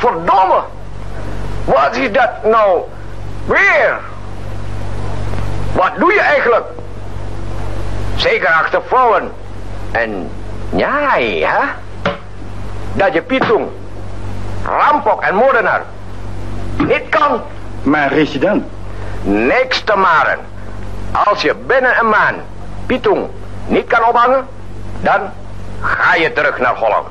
Godverdomme! Wat is dat nou weer? Wat doe je eigenlijk? Zeker achter vrouwen. En jij, hè? Dat je Pitung, rampok en moordenaar niet kan. Maar resident, Niks te maren. Als je binnen een maand Pitung niet kan ophangen, dan ga je terug naar Holland.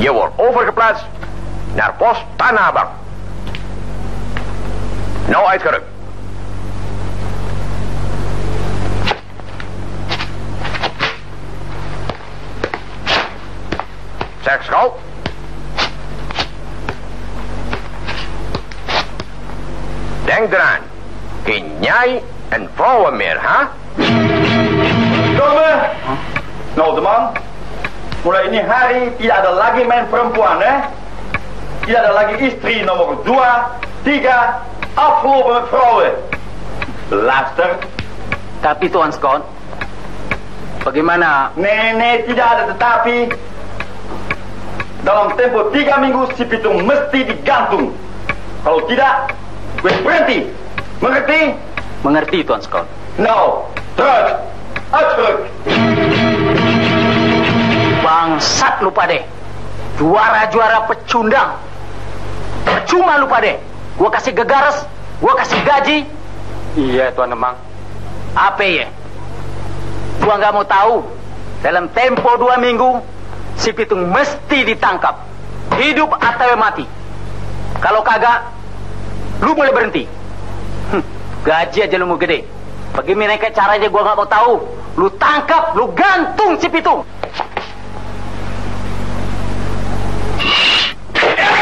Je wordt overgeplaatst naar post Tanabang. Nou uitgerukt. Zeg school. Denk eraan. Geen jij en vrouwen meer, hè? Domme! Nou teman, mulai ini hari tidak ada lagi main perempuan eh. Tidak ada lagi istri nomor dua, tiga, afgelopen vrouwen. Luister, Tapi Tuan Scott, bagaimana nee nee tidak ada tetapi. Dalam tempo tiga minggu si Pitung mesti digantung. Kalau tidak, gue berhenti. Mengerti? mengerti Tuan Scott? Nou, terug. Uitgeruk. Bangsat lupa deh. Juara-juara pecundang. Percuma lupa deh. Gua kasih gegares, gua kasih gaji. Iya Tuan Demang. Apa ya? Gua nggak mau tahu. Dalam tempo dua minggu, si Pitung mesti ditangkap. Hidup atau mati. Kalau kagak, lu boleh berhenti. Hm, gaji aja lu mau gede. Bagaimana caranya gua nggak mau tahu. Lu tangkap, lu gantung si Pitung.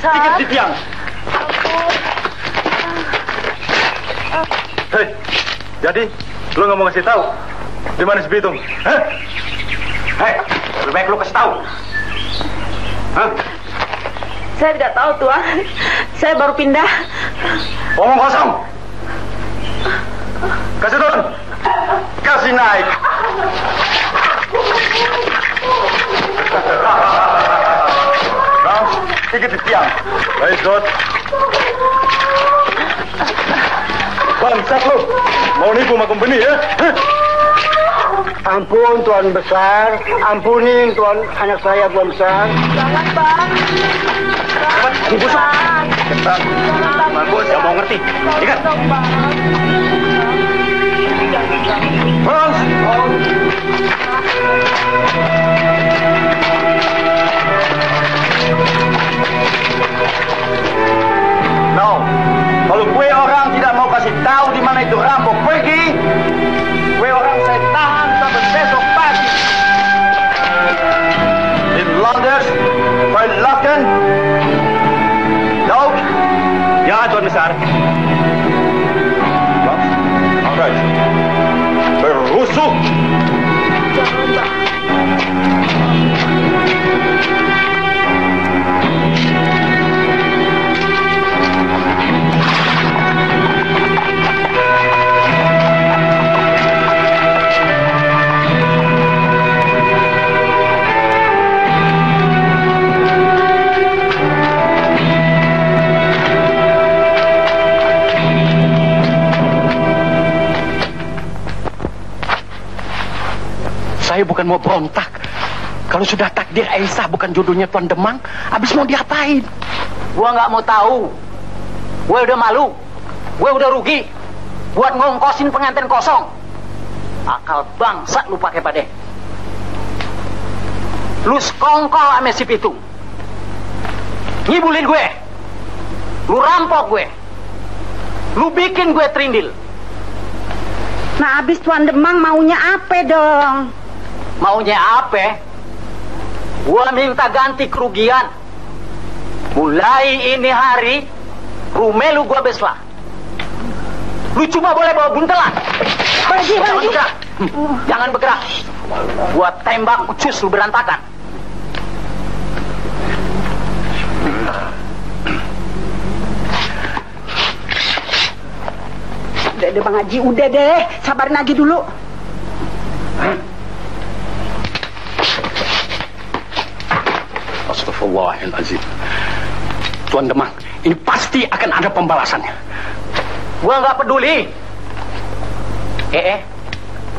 Tuan Dikit di tiang. Ampun. Hei, jadi lu nggak mau ngasih tahu di mana si Bitung? Hah? Hei, lebih baik lu kasih tahu. Hah? Saya tidak tahu Tuan. Saya baru pindah. Omong kosong. Kasih turun. Kasih naik. Kau, dikit di tiang. Baik, Dot. Bangsat lu. Mau nipu sama company ya? Hah? Ampun Tuan Besar, ampunin Tuan anak saya Tuan Besar. Jangan Bang. Jangan. Cepat. Bagus, ya mau ngerti. Ingat. Tolong Bang. No, kalau gue orang tidak mau kasih tahu di mana itu rampok pergi, gue orang saya tahan sampai besok pagi. In London, by London, Dood? Ja, Tuan Besar. Wat? Alright. Berusuk. Saya bukan mau berontak. Kalau sudah takdir Aisyah bukan jodohnya Tuan Demang, habis mau diapain? Gua nggak mau tahu. Gue udah malu. Gue udah rugi. Buat ngongkosin pengantin kosong. Akal bangsa lu pakai pade. Lu sekongkol ame si Pitung. Ngibulin gue. Lu rampok gue. Lu bikin gue trindil. Nah, abis Tuan Demang maunya apa dong? Maunya apa? Gua minta ganti kerugian. Mulai ini hari, rumah lu gua beslah. Lu cuma boleh bawa buntelan. Pergi, Jangan pergi. bergerak. Jangan bergerak. Gua tembak ucus lu berantakan. Udah deh Bang Haji, udah deh. Sabarin aja dulu. Astagfirullahaladzim. Tuan Demang, ini pasti akan ada pembalasannya. Gua nggak peduli. Eh, eh.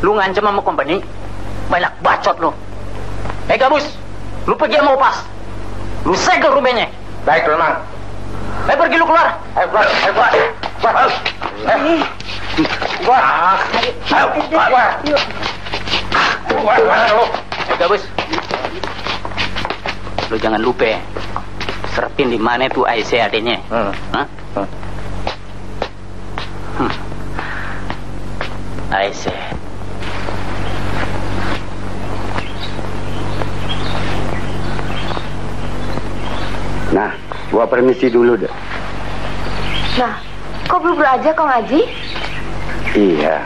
Lu ngancam sama company. Banyak bacot lu. Eh, Gabus. Lu pergi sama Upas. Lu segel rumahnya. Baik, Tuan Mang. Eh, pergi lu keluar. Ayo, keluar. Ayo, keluar. Keluar. Eh, Keluar. Ayo, keluar. Keluar, keluar, lu. Eh, Gabus. Lu jangan lupa. Serpin di mana tuh IC adanya. Hmm. Hah? Hmm. Hmm. IC. Nah, gua permisi dulu deh. Nah, kok buru-buru aja Kong Haji? Iya.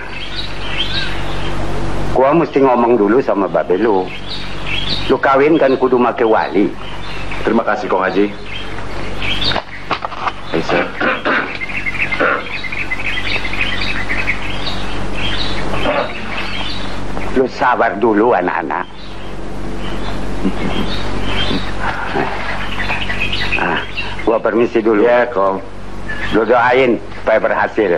Gua mesti ngomong dulu sama babe lu. Kawin kan kudu make wali. Terima kasih, Kong Haji. Aisyah. Lu sabar dulu anak-anak. Ah, gua permisi dulu. Ya, Kong. Lu doain supaya berhasil.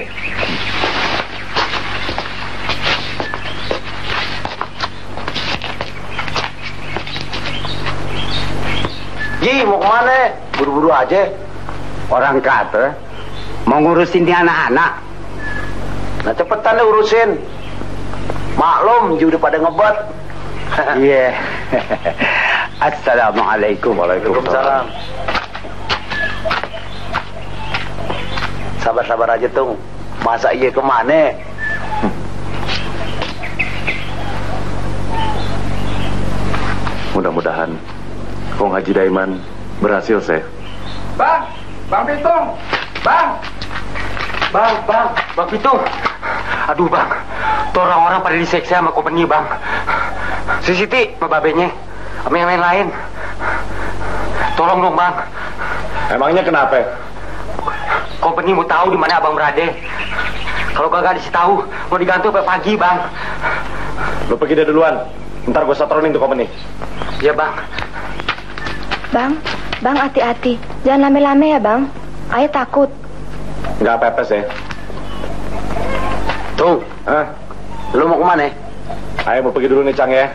Ji, mau ke mana? Buru-buru aja. Orang kata mau ngurusin di anak-anak. Nah, cepetan deh urusin. Maklum, Ji udah pada ngebet. Iya. Assalamualaikum. Waalaikumsalam. Sabar-sabar aja, Tung. Masa iya ke mana? Mudah-mudahan Kong Haji Daiman berhasil, Seh. Bang, Bang Pitung, Bang. Bang, bang, bang Pitung. Aduh bang, tuh orang-orang pada diseksa sama company bang. Si Siti, babenya, sama yang lain-lain. Tolong dong bang, Emangnya kenapa? company mau tahu di mana abang berada. Kalau kagak dikasih tahu, mau digantung sampai pagi bang. Lu pergi deh duluan. Ntar gue satronin tuh company. Ya bang, Bang, bang hati-hati. Jangan lame-lame ya bang. Ayah takut. Nggak apa-apa, Seh. Tuh, Hah? lu mau ke mana? Ayo mau pergi dulu nih, Cang ya.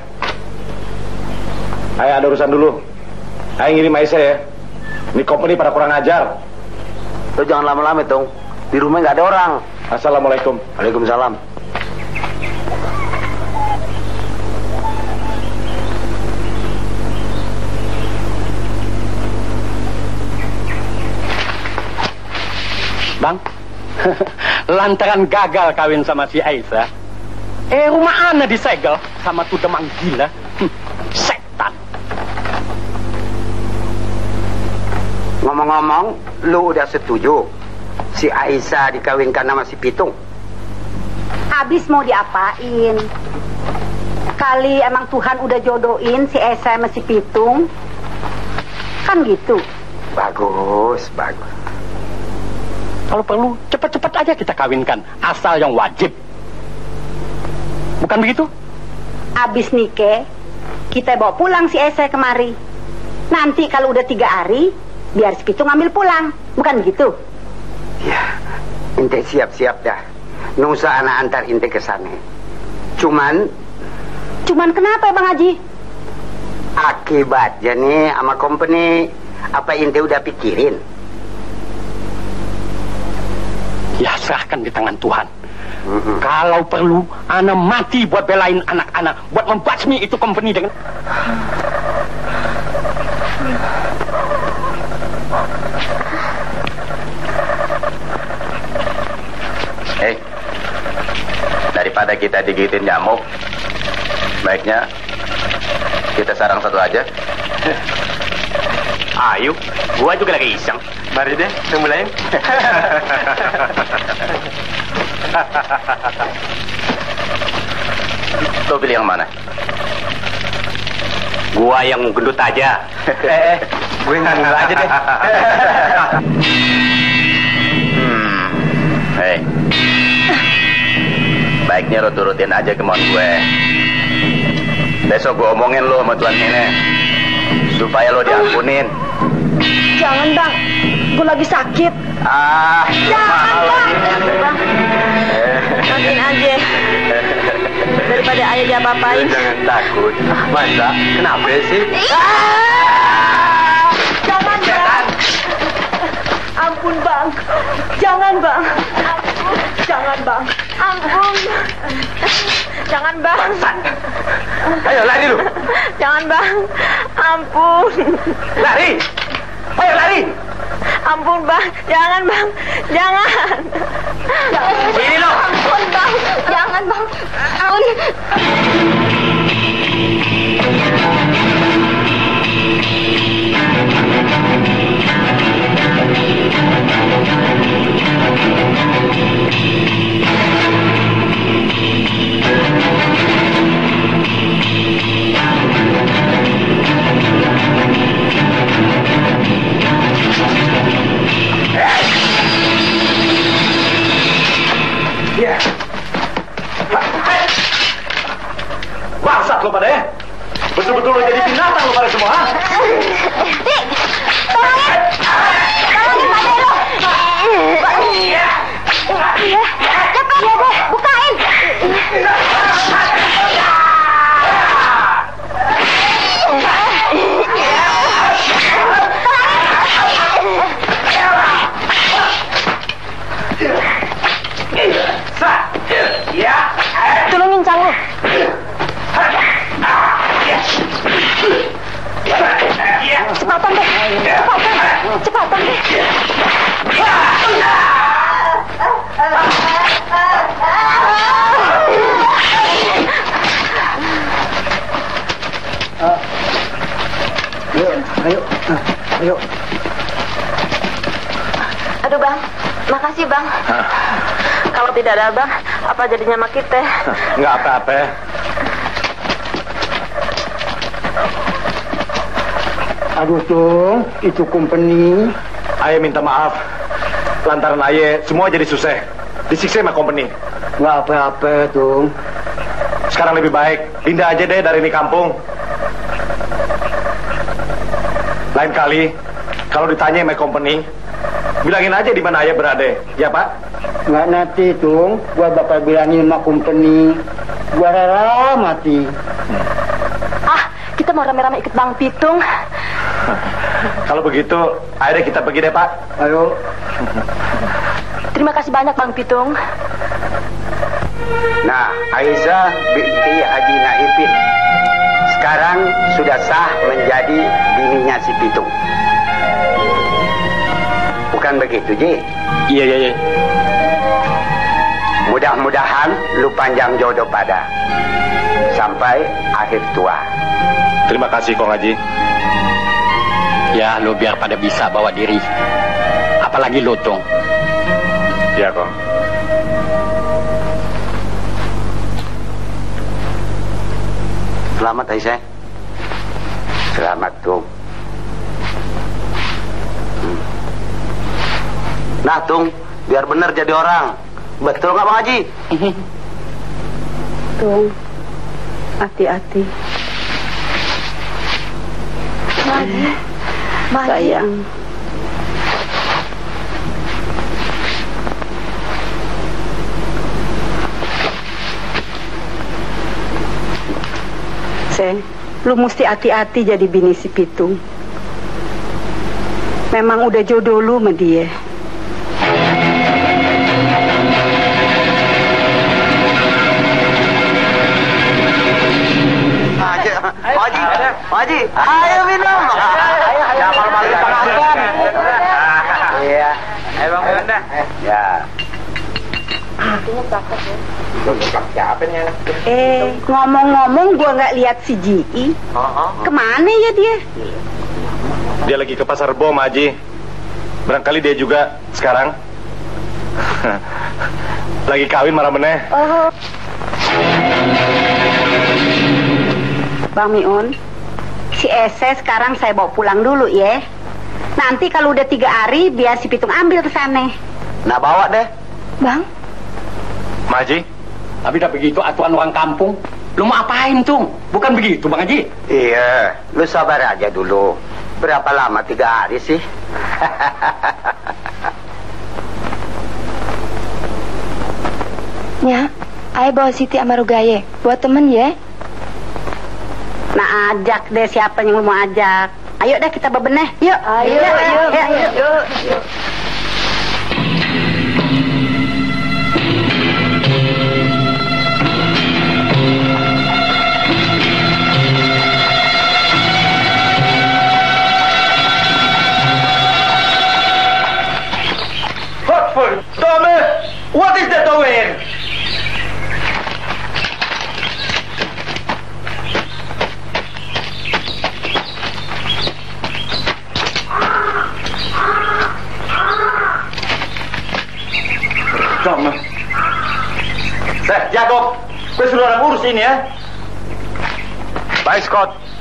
Ayo ada urusan dulu. Ayo ngirim Aisyah ya. Ini company pada kurang ajar. Lu jangan lama-lama, Tung. Di rumah nggak ada orang. Assalamualaikum. Waalaikumsalam. Bang, lantaran gagal kawin sama si Aisyah, eh rumah Ana disegel sama tuh demang gila. Hm, setan. Ngomong-ngomong, lu udah setuju si Aisyah dikawinkan sama si Pitung? Habis mau diapain? Kali emang Tuhan udah jodohin si Esa sama si Pitung. Kan gitu. Bagus, bagus. Kalau perlu, cepat-cepat aja kita kawinkan. Asal yang wajib. Bukan begitu? Abis nikah, kita bawa pulang si Esa kemari. Nanti kalau udah tiga hari, biar si Pitung ambil pulang. Bukan gitu? Ya, ente siap-siap dah. Nusa anak antar ente ke sana. Cuman Cuman kenapa ya Bang Haji? akibatnya nih sama company apa ente udah pikirin? Ya serahkan di tangan Tuhan. Kalau perlu, Ana mati buat belain anak-anak, buat membasmi itu company dengan... Hei, daripada kita digigitin nyamuk, baiknya kita sarang satu aja. ayo, gua juga lagi iseng. Mari deh, mulai. Lo pilih yang mana? Gua yang gendut aja. eh, eh, gue yang gendut aja deh. Hmm. Hei. Baiknya lo turutin aja kemauan gue. Besok gue omongin lo sama Tuan Nenek. Supaya lo diampunin. Jangan bang, gue lagi sakit. Ah, Jangan bang. Makin aja. Daripada ayah diapa-apain. Jangan takut. Masa? Kenapa sih? Ah! Jangan bang. Ampun bang. Jangan bang. Ampun. Jangan bang. Ampun. Jangan bang. Ayo lari lu. Jangan bang. Ampun. Lari. Ayo lari. Ampun bang. Jangan bang. Jangan. Sini lo. Ampun bang. Jangan bang. Ampun. Lo pada ya. Betul-betul lo jadi binatang lo pada semua. ha? Cepat ya deh, bukain. Cepatan, cepatan. Ayo, ayo, ayo. Aduh bang, makasih bang. Kalau tidak ada bang, apa jadinya sama kita? Nggak apa-apa. Aduh, Tung, itu company. Aye minta maaf. Lantaran Aye semua jadi susah. Disiksa sama company. Nggak apa-apa, Tung. Sekarang lebih baik pindah aja deh dari ini kampung. Lain kali kalau ditanya sama company, bilangin aja di mana Aye berada. Ya Pak? Nggak nanti, Tung. Gua bakal bilangin sama company. Gua rela mati. Ah, kita mau rame-rame ikut Bang Pitung. Kalau begitu, ayo deh kita pergi deh Pak. Ayo. Terima kasih banyak Bang Pitung. Nah, Aisyah binti Haji Naifin. Sekarang sudah sah menjadi bininya si Pitung. Bukan begitu, Ji? Iya, iya, iya. Mudah-mudahan lu panjang jodoh pada. Sampai akhir tua. Terima kasih Kong Haji. Ya, lu biar pada bisa bawa diri. Apalagi lu, Tung. Ya Kong. Selamat, Aisyah. Selamat, Tung. Hmm. Nah, Tung, biar benar jadi orang. Betul nggak, Bang Haji? Tung, hati-hati. Magi. Magi. Sayang. Se, lu mesti hati-hati jadi bini si Pitung. Memang udah jodoh lu sama dia. Haji, Haji, Haji, ayo minum. Jangan malu-malu pengantin. Iya. Ayo Bang Pitung Ya. Eh, ngomong-ngomong gua nggak lihat si Ji. Ke mana ya dia? Dia lagi ke pasar bom, Haji. Barangkali dia juga sekarang lagi kawin marah meneh. Oh. Bang Miun, si Ese sekarang saya bawa pulang dulu ya. Nanti kalau udah tiga hari biar si Pitung ambil ke sana. Nah bawa deh. Bang, Maji, Tapi udah begitu aturan orang kampung. Lu mau apain, Tung? Bukan begitu, Bang Haji. Iya, lu sabar aja dulu. Berapa lama tiga hari sih? ya, ayo bawa Siti sama Rugaye. Buat temen ya. Nah ajak deh siapa yang lu mau ajak. Ayo deh kita bebenah. Yuk. Ayo, Yuk, ayo, yuk, ayo. yuk. Godverdomme! Wat is dit alweer? Verdomme. Zeg, Jacob, gue suruh orang urus ini ya. baik Scott.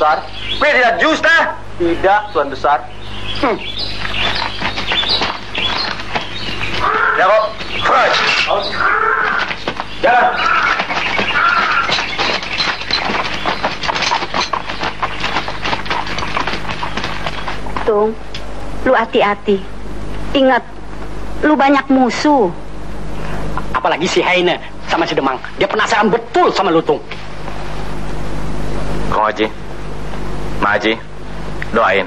Besar. Dat juist nah? Tidak Tuan Besar. Daarop, vooruit. Jalan. Tung, lu hati-hati. Ingat, lu banyak musuh. Apalagi si Heine sama si Demang. Dia penasaran betul sama Lutung. Kong Haji, Ma Haji, doain.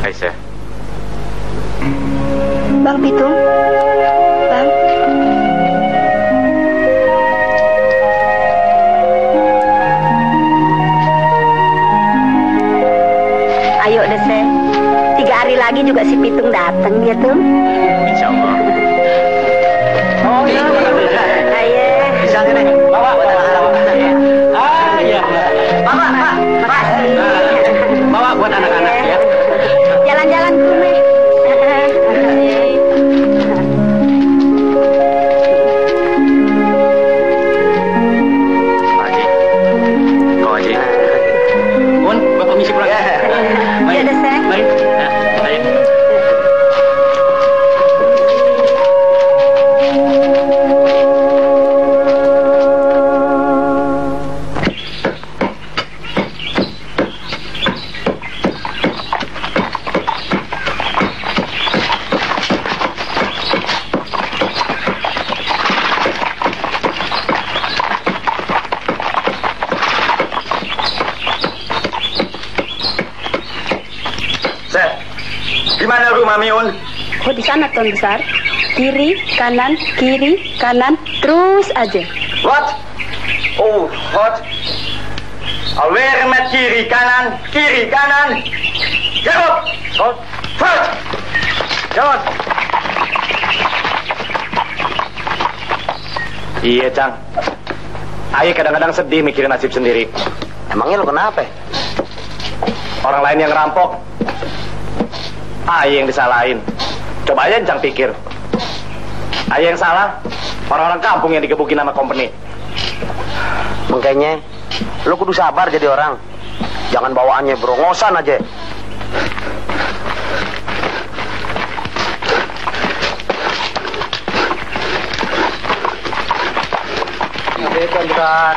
Aisyah. Bang Pitung. Bang. Ayo deh. Tiga hari lagi juga si Pitung datang ya, Tung. Gimana rumah Miun? Oh, di sana, Tuan Besar. Kiri, kanan, kiri, kanan, terus aja. Wat? Oh, wat? Alweer met kiri kanan, kiri kanan. Jalan. Oh, vooruit. Jalan. Iya, Cang. Ayah kadang-kadang sedih mikirin nasib sendiri. Emangnya lo kenapa? Orang lain yang ngerampok. Ayah yang disalahin. Coba aja Cang pikir. Ayah yang salah. Orang-orang kampung yang digebukin sama company. Makanya lo kudu sabar jadi orang. Jangan bawaannya berongosan aja. Oke, Tuan Besar.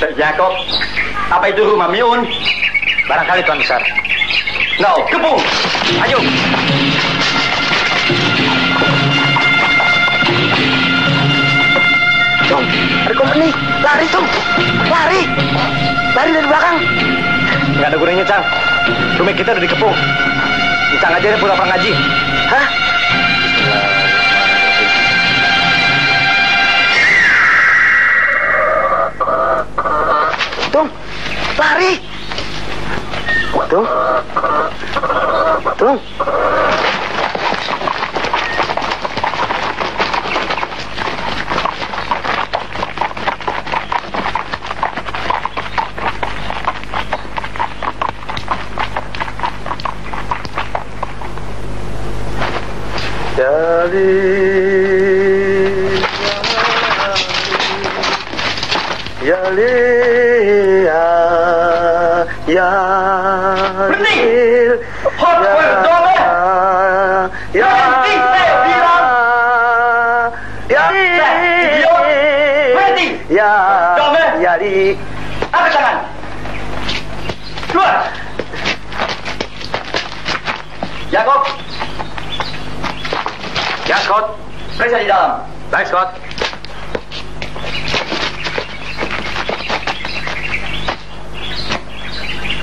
Seth Jacob, itu rumah Miun? Barangkali Tuan Besar. No, kebun. Ayo. Tung, ada company. Lari, Tung. Lari. Lari dari belakang. Nggak ada gunanya, Cang. Rumah kita udah dikepung. Cang aja deh pura-pura ngaji. Hah? Tung, lari. Tung. Tung. Berhenti. Di Angkat tangan. Keluar. Jacob. Ya, Scott. Periksa di dalam. Baik, Scott.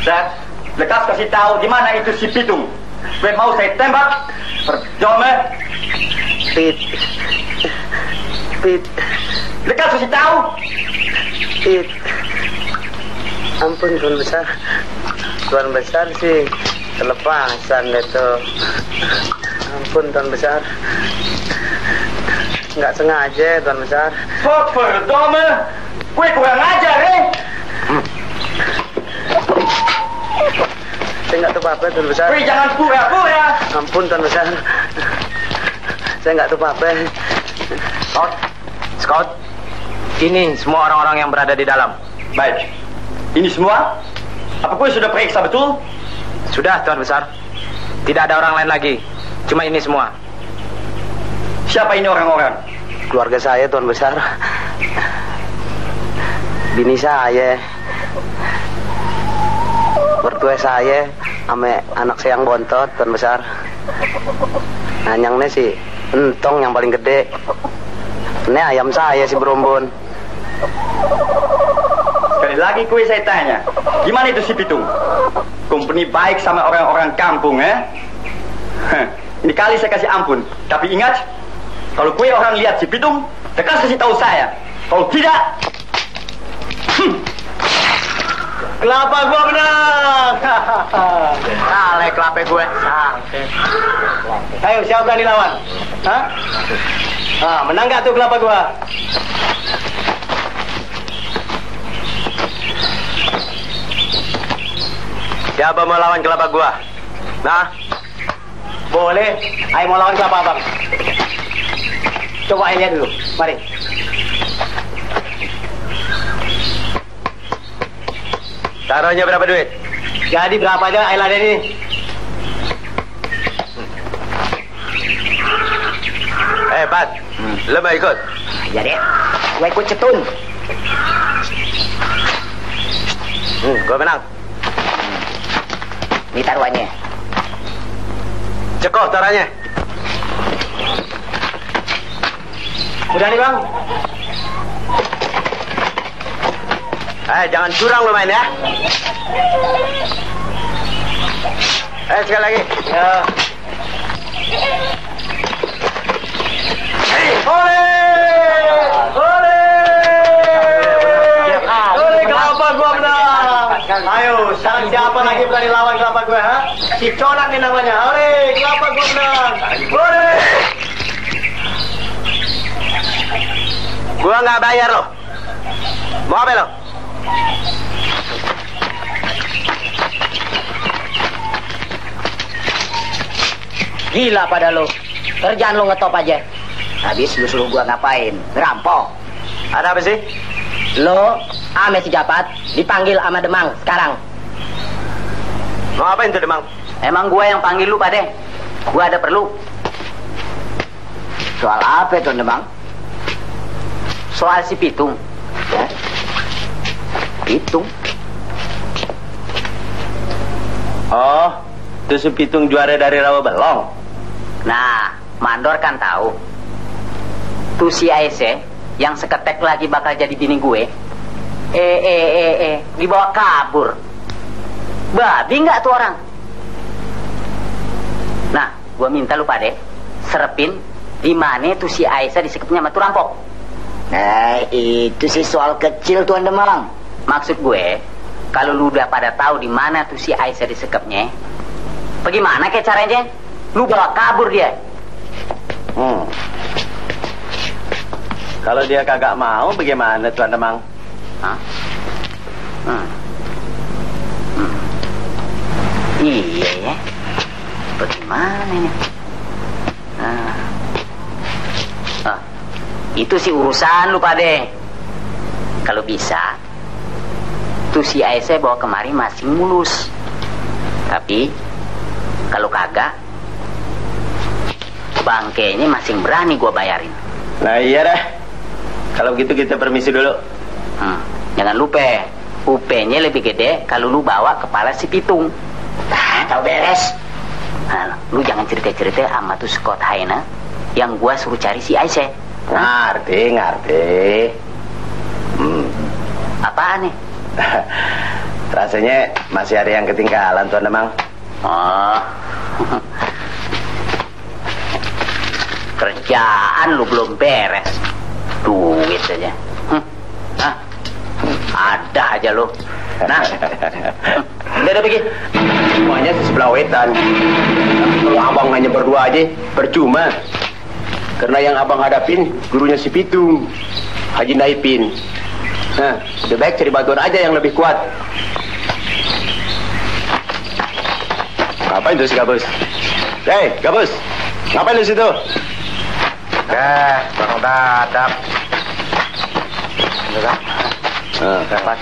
Seth, lekas kasih tahu di mana itu si Pitung. Supaya mau saya tembak. Perdomme. Pit. Pit. Lekas kasih tahu. Pit. Ampun Tuan Besar. Tuan Besar sih kelepasan itu. Ampun Tuan Besar. Nggak sengaja Tuan Besar. Verdomme! Gue kurang ajar, eh! Saya nggak tahu apa-apa Tuan Besar. Gue jangan pura-pura! Ampun Tuan Besar. Saya nggak tahu apa-apa. Scott, Scott, ini semua orang-orang yang berada di dalam. Baik. Ini semua? Apa gue sudah periksa betul? Sudah, Tuan Besar. Tidak ada orang lain lagi. Cuma ini semua. Siapa ini orang-orang? Keluarga saya Tuan Besar. Bini saya. Mertua saya ame anak saya yang bontot Tuan Besar. Nanyangnya sih entong yang paling gede. Ini ayam saya si berumbun. Sekali lagi kue saya tanya, gimana itu si Pitung? Company baik sama orang-orang kampung, eh? Heh, Ini kali saya kasih ampun. Tapi ingat, kalau kue orang lihat si Pitung, tekan kasih tahu saya. Kalau tidak, hmm, Kelapa gua menang. Kale kelape gue. Ayo siapa berani lawan? Hah? Ah, menang gak tuh kelapa gua? Siapa mau lawan kelapa gua? Nah, Boleh. Ayo mau lawan kelapa bang. Coba lihat dulu. Mari. taruhnya berapa duit? Jadi berapa aja laden ini? Eh, Pat, lo mau ikut? Ya deh, gue ikut cetun. Hmm, gua menang. Ini taruhannya. Cekoh taruhannya. Udah nih bang. Eh, jangan curang lo main ya. Eh, sekali lagi. Ya. Ole! Ole! Ole kelapa gua Ayo, sekarang siapa lagi berani lawan kelapa gua, ha? Si Conak nih namanya. Ole, kelapa gua menang. Ole! Gua nggak bayar lo. Mau apa lo? Gila pada lo. Kerjaan lo ngetop aja. Habis lu suruh gua ngapain? Ngerampok. Ada apa sih? Lo ame si Japat dipanggil sama Demang sekarang. Mau apain tuh Demang? Emang gua yang panggil lu pade. Gua ada perlu. Soal apa tuh Demang? Soal si Pitung. Ya? Pitung? Oh, itu si Pitung juara dari Rawa Belong. Nah, Mandor kan tahu. Tuh si Aise yang seketek lagi bakal jadi bini gue. Eh, eh, eh, eh, dibawa kabur. Babi nggak tuh orang? Nah, gue minta lu pade serepin di mana tuh si Aisyah disekepnya sama tuh rampok. Nah, itu sih soal kecil tuan Demang. Maksud gue, kalau lu udah pada tahu di mana tuh si Aisyah disekepnya, bagaimana kayak caranya? Lu bawa kabur dia. Hmm. Kalau dia kagak mau, bagaimana Tuan Demang? Hah? Hmm. Hmm. Iya ya. Bagaimana ini? Ah. Ah. Itu sih urusan lu pade. Kalau bisa, tuh si Aisyah bawa kemari masing mulus. Tapi kalau kagak, bangkainya masing berani gua bayarin. Nah iya dah. Kalau gitu kita permisi dulu. Hmm. Jangan lupa, UP-nya lebih gede kalau lu bawa kepala si pitung. Nah, tahu beres. Nah, lu jangan cerita-cerita sama tuh Scott Haina yang gua suruh cari si Aisyah. Ngerti, ngerti. Hmm. Apaan nih? Rasanya masih ada yang ketinggalan Tuan Demang. Oh. Kerjaan lu belum beres. Duit aja. Hmm. Hah? Ada aja lo. Nah, Udah, pergi. Semuanya sebelah wetan. Kalau abang hanya berdua aja, percuma. Karena yang abang hadapin, gurunya si Pitung. Haji Naipin. Nah, lebih baik cari bantuan aja yang lebih kuat. Ngapain tuh si Gabus? Hei, Gabus! Ngapain di situ? Eh, Bang Dadap. Ah, Dapat.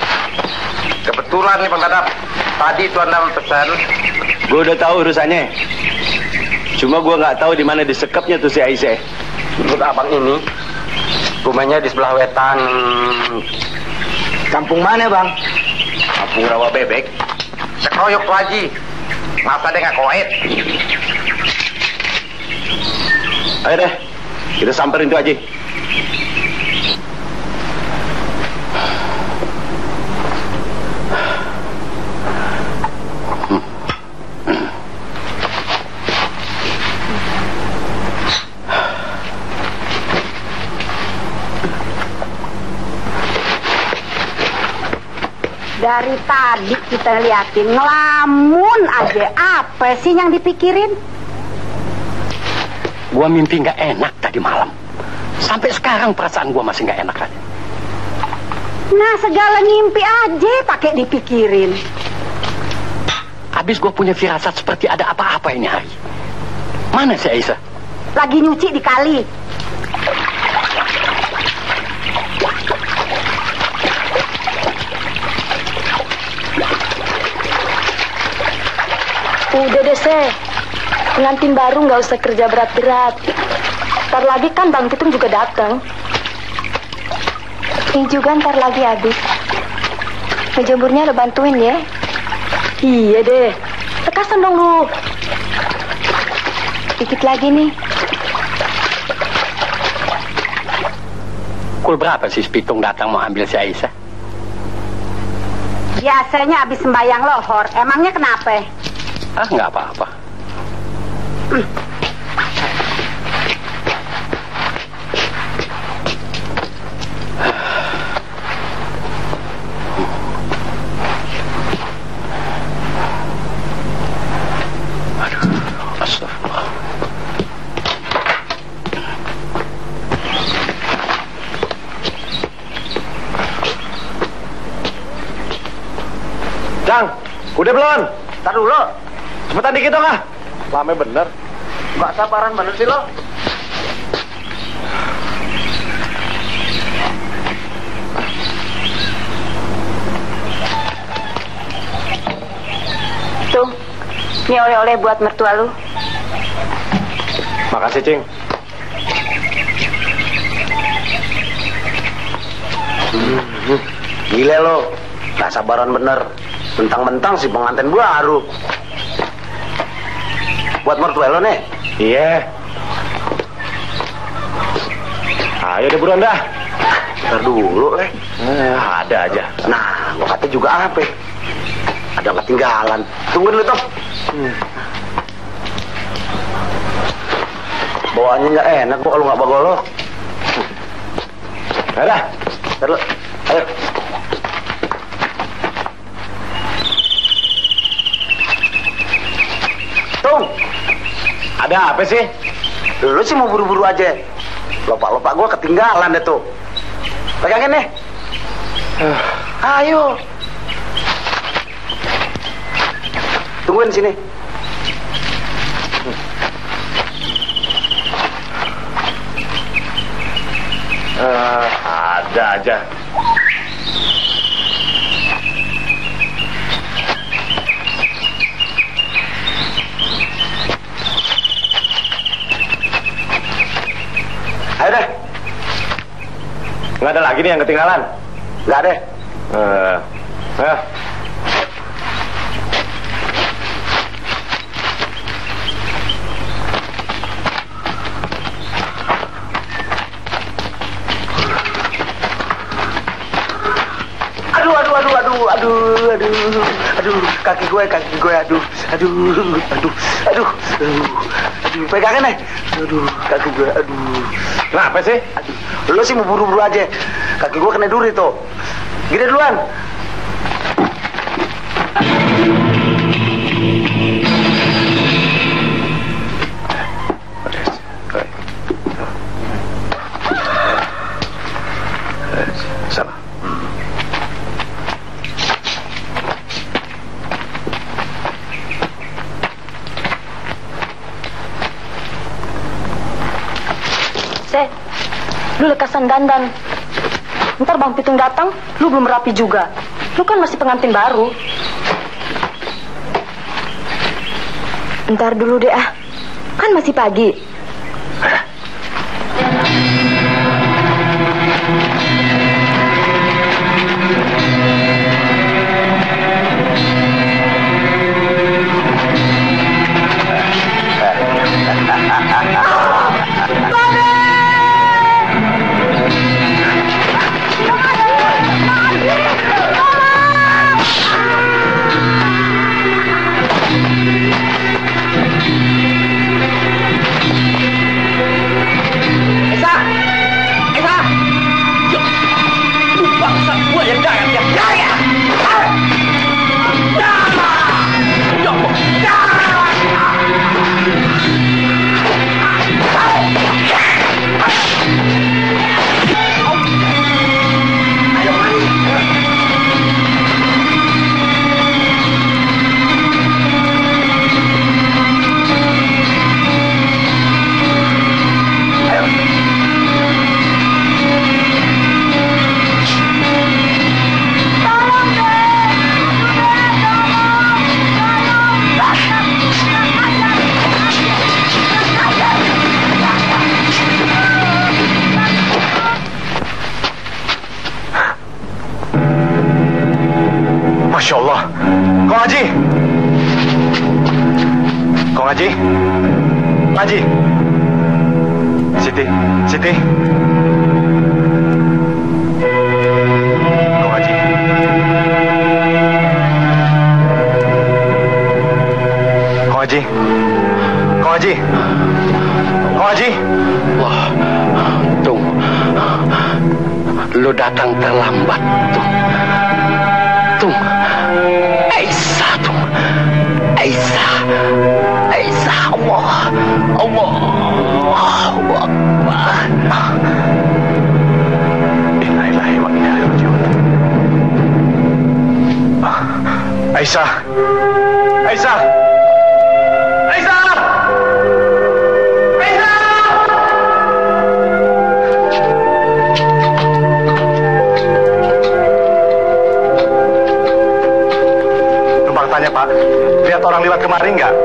Kebetulan nih Bang Dadap. Tadi Tuan Dam pesan. Gue udah tahu urusannya. Cuma gue nggak tahu di mana disekapnya tuh si Aisyah. Menurut abang ini, rumahnya di sebelah wetan. kampung mana bang? Kampung rawa bebek. Sekoyok tuh Haji. Masa dia nggak koet? Ayo deh, kita samperin tuh Haji. Dari tadi kita liatin ngelamun aja. Apa sih yang dipikirin? Gua mimpi nggak enak tadi malam. Sampai sekarang perasaan gua masih nggak enak aja. Nah segala ngimpi aja pakai dipikirin. Habis gua punya firasat seperti ada apa-apa ini hari. Mana si Aisyah? Lagi nyuci di kali. Udah deh, Se. Pengantin baru nggak usah kerja berat-berat. Ntar lagi kan Bang Pitung juga datang. Ini juga ntar lagi habis. Ngejemurnya lo bantuin ya. Iya deh. Tekasan dong lu. Dikit lagi nih. Kul berapa sih Pitung datang mau ambil si Aisyah? Biasanya habis sembayang lohor. Emangnya kenapa? Ah, nggak apa-apa. Udah belum? Ntar dulu. Cepetan dikit dong ah. Lame bener. Nggak sabaran bener sih lo. Tuh. Ini oleh-oleh buat mertua lu. Makasih, Cing. Hmm, Gile lo. Nggak sabaran bener. Mentang-mentang si pengantin baru. Buat mertua lo nih. Iya. Ayo deh buruan dah. Ntar dulu, eh. Ah, ada aja. Nah, gua kata juga apa? Ada yang ketinggalan. Tunggu dulu, Tom. Bawaannya nggak enak kok kalau nggak bagolok. Ayo dah. Ntar dulu. Ayo. Tung, Ada apa sih? lu sih mau buru-buru aja. Lupa-lupa gua ketinggalan deh tuh. Pegangin nih. Ayo. Tungguin sini. Ah, ada aja. Ayo deh. Nggak ada lagi nih yang ketinggalan. Nggak ada. Aduh, aduh, aduh, aduh, aduh, kaki gue, kaki gue, aduh, aduh, aduh, aduh, aduh, aduh, pegangin nih, aduh, kaki gue, aduh, Kenapa sih? aduh, lo sih mau buru-buru aja, kaki gue kena duri tuh, Gede duluan. Dandan. Ntar Bang Pitung datang, lu belum rapi juga. Lu kan masih pengantin baru. Ntar dulu deh ah. Kan masih pagi. Orang lewat kemari nggak?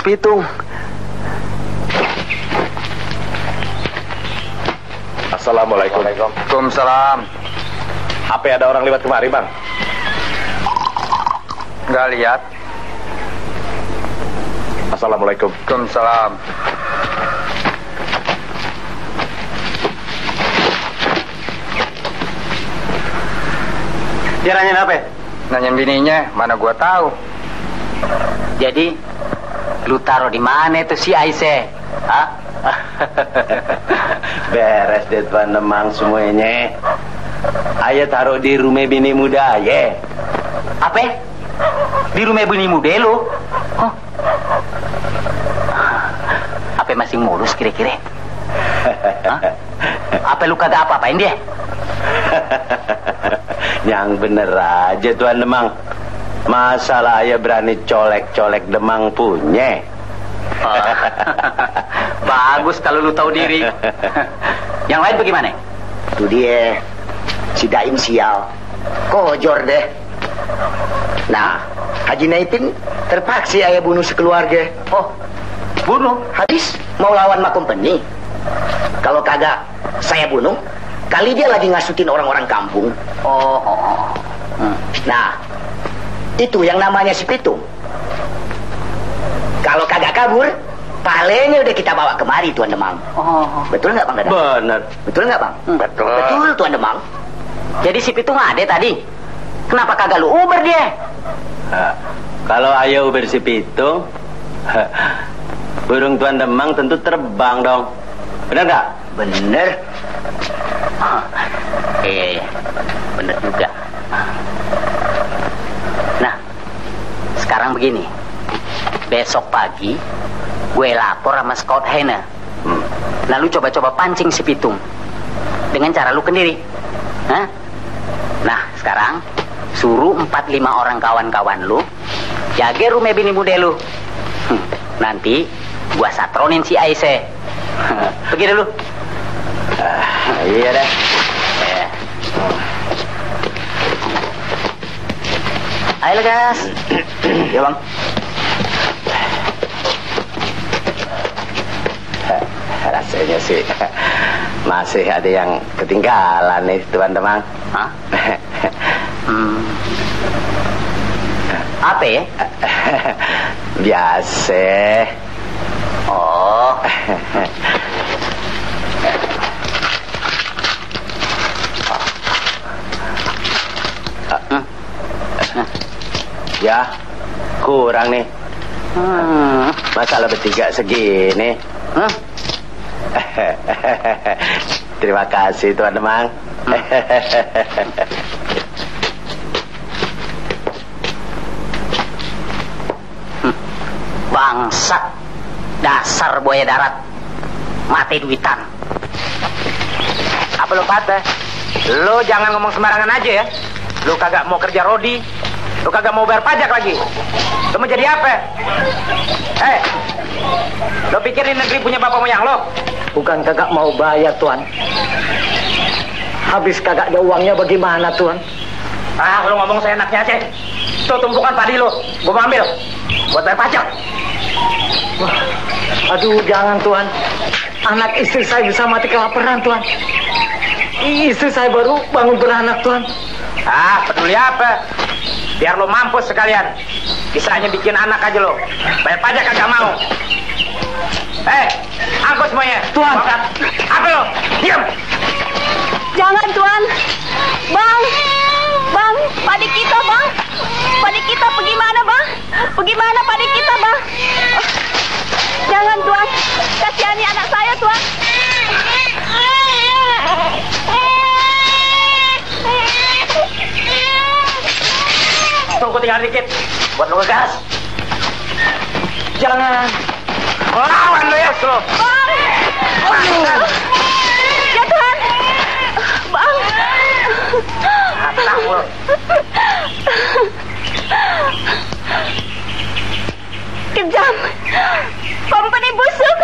Kemanis pitung. Assalamualaikum. Waalaikumsalam. Apa ada orang lewat kemari, Bang? Enggak lihat. Assalamualaikum. Waalaikumsalam. Dia nanyain apa? Nanyain bininya, mana gua tahu. Jadi, lu taruh di mana itu si Aisyah? Hah? Beres deh Tuan Demang semuanya. Ayah taruh di rumah bini muda ya. Apa? Di rumah bini muda lu? Hah? Apa masih mulus kira-kira? Hah? Apa lu kagak apa-apain dia? Yang bener aja Tuan Demang. Masalah ayah berani colek-colek Demang punya. Ah, Bagus kalau lu tahu diri. Yang lain bagaimana? Itu dia. Si Daim sial. Kojor deh. Nah, Haji Naipin terpaksa ayah bunuh sekeluarga. Oh, bunuh? Habis mau lawan Ma Company. Kalau kagak saya bunuh, kali dia lagi ngasutin orang-orang kampung. Oh, oh, oh. Hmm. Nah, itu yang namanya si Pitung. Kalau kagak kabur, palenya udah kita bawa kemari Tuan Demang. Oh. Betul nggak Bang Dadang? Bener. Betul nggak Bang? Betul. Betul Tuan Demang. Jadi si Pitung ada tadi. Kenapa kagak lu uber dia? Ha, kalau ayo bersih pitung, ha, burung tuan demang tentu terbang dong. Benar nggak? Bener. Eh, bener juga. Nah, sekarang begini. Besok pagi, gue lapor sama Scout Hena. Lalu coba-coba pancing si Pitung. Dengan cara lu kendiri. Hah? Nah, sekarang suruh empat lima orang kawan-kawan lu jaga rumah bini muda lu. Hmm, nanti gua satronin si Aisyah. Pergi dulu. Ah, iya deh. Eh. Ayo gas. Ya Bang. Rasanya sih masih ada yang ketinggalan nih tuan demang. Hah? Hmm. Apa ya? Biasa. Oh. Ya, kurang nih. Hmm. Masalah bertiga segini. Hah? Terima kasih Tuan Demang. Bangsat. Dasar buaya darat. Mati duitan. Apa lo patah? Lo jangan ngomong sembarangan aja ya. Lo kagak mau kerja rodi. Lo kagak mau bayar pajak lagi. Lo mau jadi apa? Eh, lo pikirin negeri punya bapak moyang lo? Bukan kagak mau bayar, Tuan. Habis kagak ada uangnya bagaimana, Tuan? Ah, lo ngomong seenaknya aja. Tuh tumpukan padi lo, gue mau ambil. Buat bayar pajak. Wah, aduh, jangan, Tuan. Anak istri saya bisa mati kelaparan, Tuan. Istri saya baru bangun beranak, Tuan. Ah, peduli apa? Biar lo mampus sekalian. Bisanya bikin anak aja lo. Bayar pajak kagak mau. Eh, angkut semuanya. Tuan. Makan. Apa lo? Diam. Jangan, Tuan. Bang. Bang, padi kita, Bang. Padi kita pergi mana, Bang? Pergi mana padi kita, Bang? Jangan, Tuan. Kasihani anak saya, Tuan. Tunggu tinggal dikit. Buat lo ngegas. Jangan. Lawan lo ya, lo. Bang. Ya, Tuan. Bang. Atang lo. Kejam. Company busuk.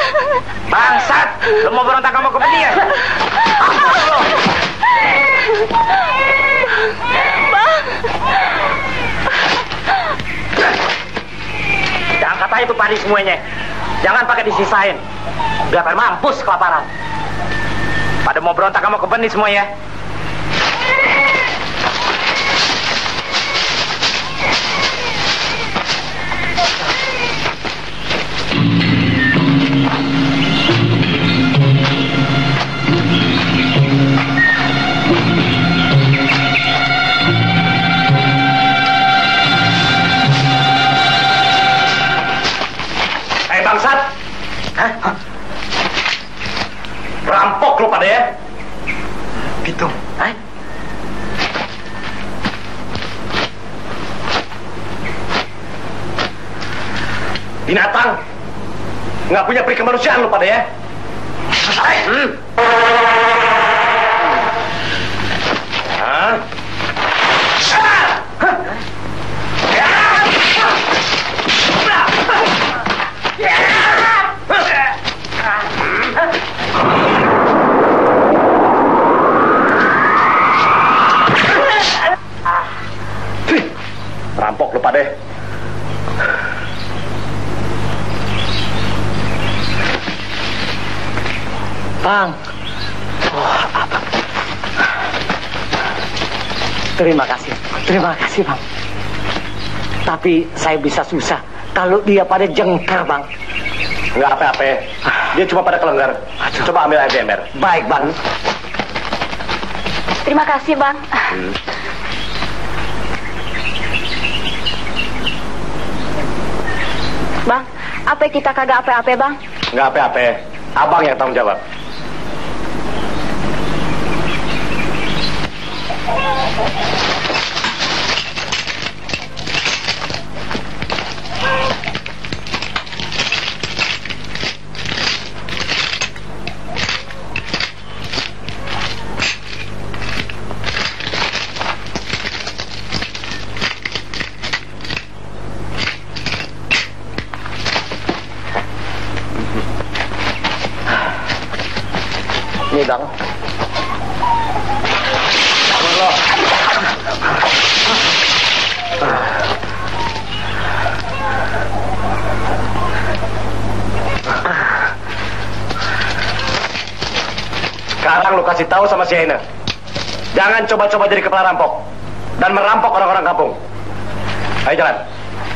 Bangsat. Lo mau berontak sama kompeni ya? Ampun lo. Jangan kata itu padi semuanya. Jangan pakai disisain. Biar pada mampus kelaparan. Pada mau berontak sama kompeni semua ya. Kemanusiaan lu pada ya? Hmm. Hah? Berade. Bang. Oh, apa? Terima kasih. Terima kasih, Bang. Tapi saya bisa susah kalau dia pada jengkar, Bang. Nggak apa-apa. Dia cuma pada kelenggar. Coba ambil air di ember. Baik, Bang. Terima kasih, Bang. Bang, apa kita kagak apa-apa, Bang? Nggak apa-apa. Abang yang tanggung jawab. Ini, Bang. Sekarang lu Aina. Jangan coba-coba jadi kepala rampok. Dan merampok orang-orang kampung. Ayo jalan.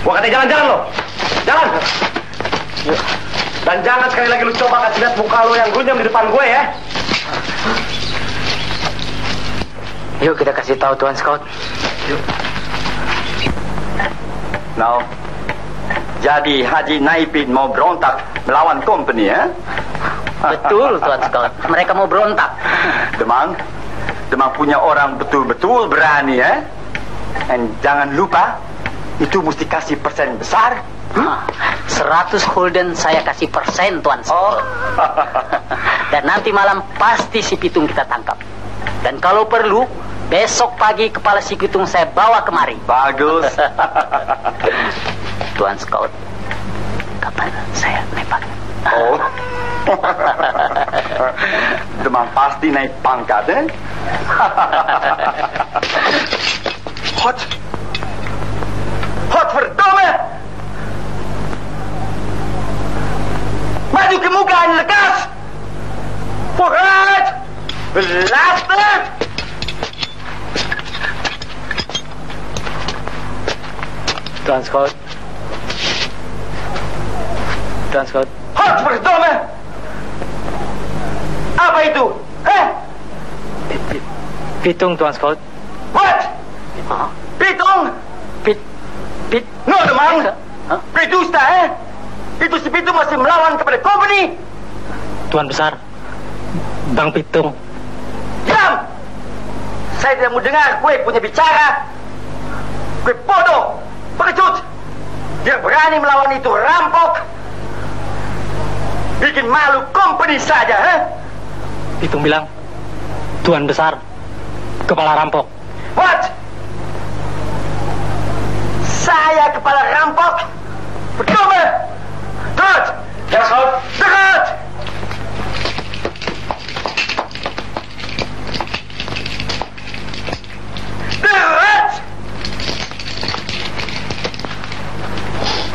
Gua katanya jalan-jalan lo. Jalan. Dan jangan sekali lagi lu coba kasih lihat muka lu yang gunyam di depan gue ya. Yuk kita kasih tahu Tuan Scout. Now, jadi Haji Naipin mau berontak melawan company ya? Betul Tuan Scout. Mereka mau berontak. Demang, Demang punya orang betul-betul berani ya. Dan jangan lupa, itu mesti kasih persen besar. 100 Holden saya kasih persen Tuan Scout. Dan nanti malam pasti si Pitung kita tangkap. Dan kalau perlu, besok pagi kepala si Pitung saya bawa kemari. Bagus. Tuan Scout, kapan saya nepak? Oh. Demang pasti naik pangkat eh? Hot. Hot verdomme! Maju ke muka en lekas! Vooruit! Belasterd! Tuan Scout. Tuan Scout. Hot verdomme! Apa itu? Eh? Pitung, Tuan Scout. What? Pitung! Pit, pit. No, Demang! Berdusta, eh? Itu si Pitung masih melawan kepada company! Tuan Besar. Bang Pitung. Diam! Saya tidak mau dengar kue punya bicara. Kue bodoh, pengecut. Dia berani melawan itu rampok. Bikin malu company saja, eh? Pitung bilang, Tuan Besar, kepala rampok. What? Saya kepala rampok? Percuma! Terus! Ya, Scout. Terus! Terus!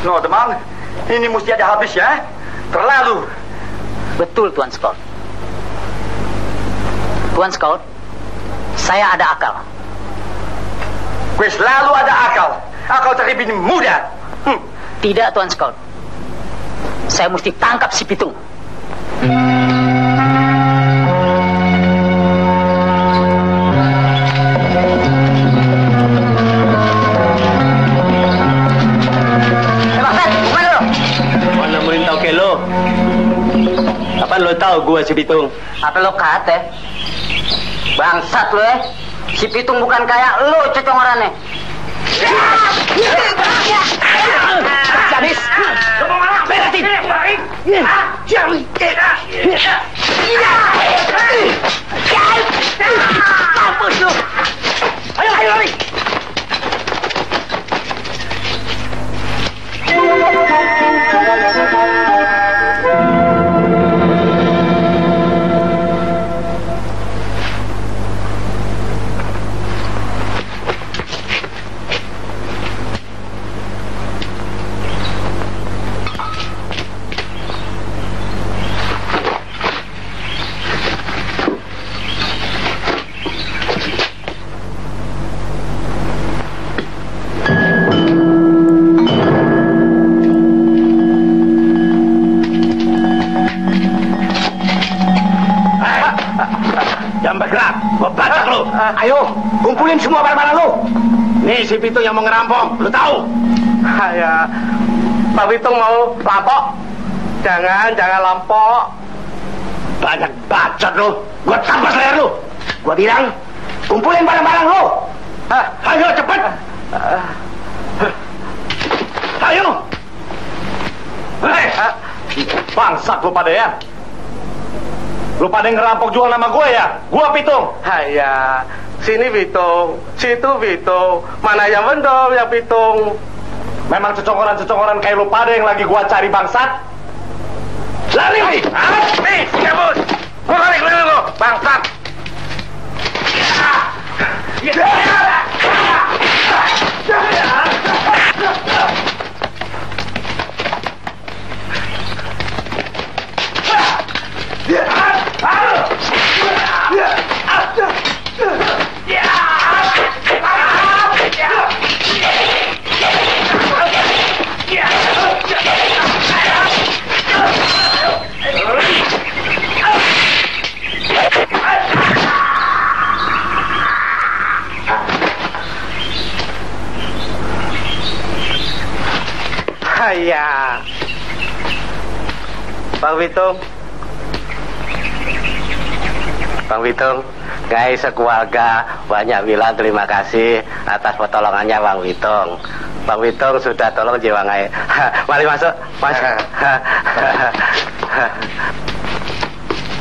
No, Demang. Ini mesti ada habis ya. Terlalu. Betul Tuan Scout. Tuan Scout, saya ada akal. Gue selalu ada akal. Akal cari bini muda. Hm. Tidak Tuan Scout. Saya mesti tangkap si Pitung. Lo? Apa lo tahu gua si Pitung? Apa lo kate? Bangsat lo eh. Si Pitung bukan kayak lo cecongorannya. Gadis. Ayo, ayo, lari. Ayo, kumpulin semua barang-barang lu. Nih si Pitung yang mau ngerampok, lu tahu? Ya, Pak Witung mau rampok. Jangan, jangan lampok. Banyak bacot lu. Gua tampar leher lu. Gua bilang, kumpulin barang-barang lu. Ayo cepet. Ayo. Hei, bangsat lu pada ya. Lu pada ngerampok jual nama gue ya? Gua Pitung. Haya, sini Witung, situ Witung. Mana yang benar yang Witung? Memang cecongoran-cecongoran kayak lu pada yang lagi gua cari bangsat. Lari nih. Ah, nih, kabut. Gua lari keliling lu, bangsat. Haya. Bang Witung. Bang Witung, guys sekeluarga banyak bilang terima kasih atas pertolongannya Bang Witung. Bang Witung sudah tolong jiwa ngai. Mari masuk, masuk.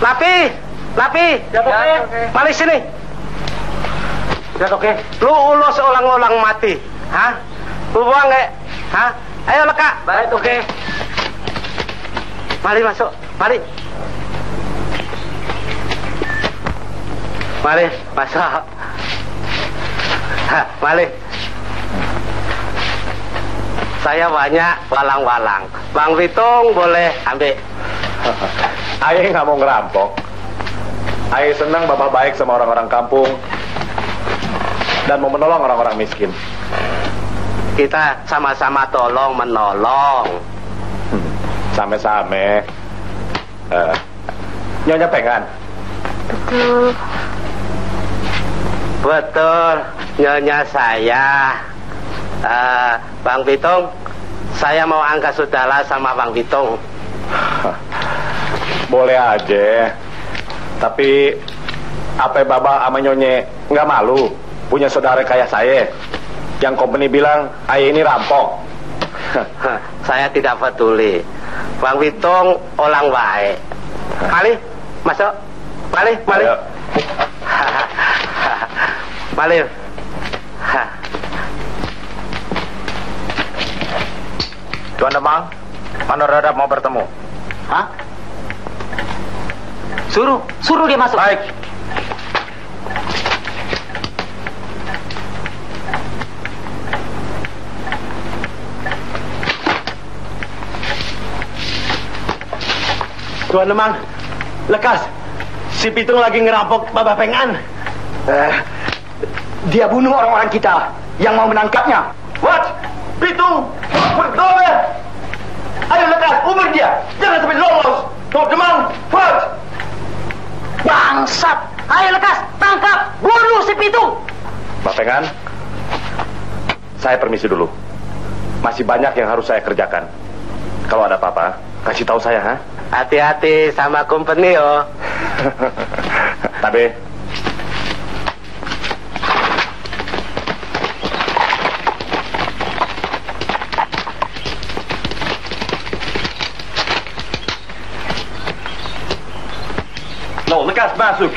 Lapi, Lapi, mari sini. Ya oke. Lu ulos ulang-ulang mati, hah? Lu buang nggak? Hah? Ayo leka. Baik oke. Mari masuk, mari. Mari, masuk. Hah, mari. Saya banyak walang-walang. Bang Witung boleh ambil. Aye nggak mau ngerampok. Aye senang bapak baik sama orang-orang kampung dan mau menolong orang-orang miskin. Kita sama-sama tolong menolong. Same-same. Eh, Nyonya pengen. Betul. Betul, nyonya saya. Eh, Bang Pitung, saya mau angkat saudara sama Bang Pitung. Boleh aja. Tapi apa Bapak sama Nyonye nggak malu punya saudara kayak saya yang company bilang ayah ini rampok. saya tidak peduli. Bang Pitung orang baik. Mari, masuk. Mari. Ayo. mari. Tuan Demang, Manor Radap mau bertemu. Hah? Suruh, suruh dia masuk. Baik. Tuan Lemang, lekas. Si Pitung lagi ngerampok Bapak Pengan. Eh, dia bunuh orang-orang kita yang mau menangkapnya. What? Pitung, berdole. Ayo lekas, umur dia. Jangan sampai lolos. Tuh, demang, what? Bangsat! Ayo lekas, tangkap, bunuh si Pitung. Bapak Pengan, saya permisi dulu. Masih banyak yang harus saya kerjakan. Kalau ada apa-apa, kasih tahu saya, ha? Hati-hati sama company yo. No, lekas masuk.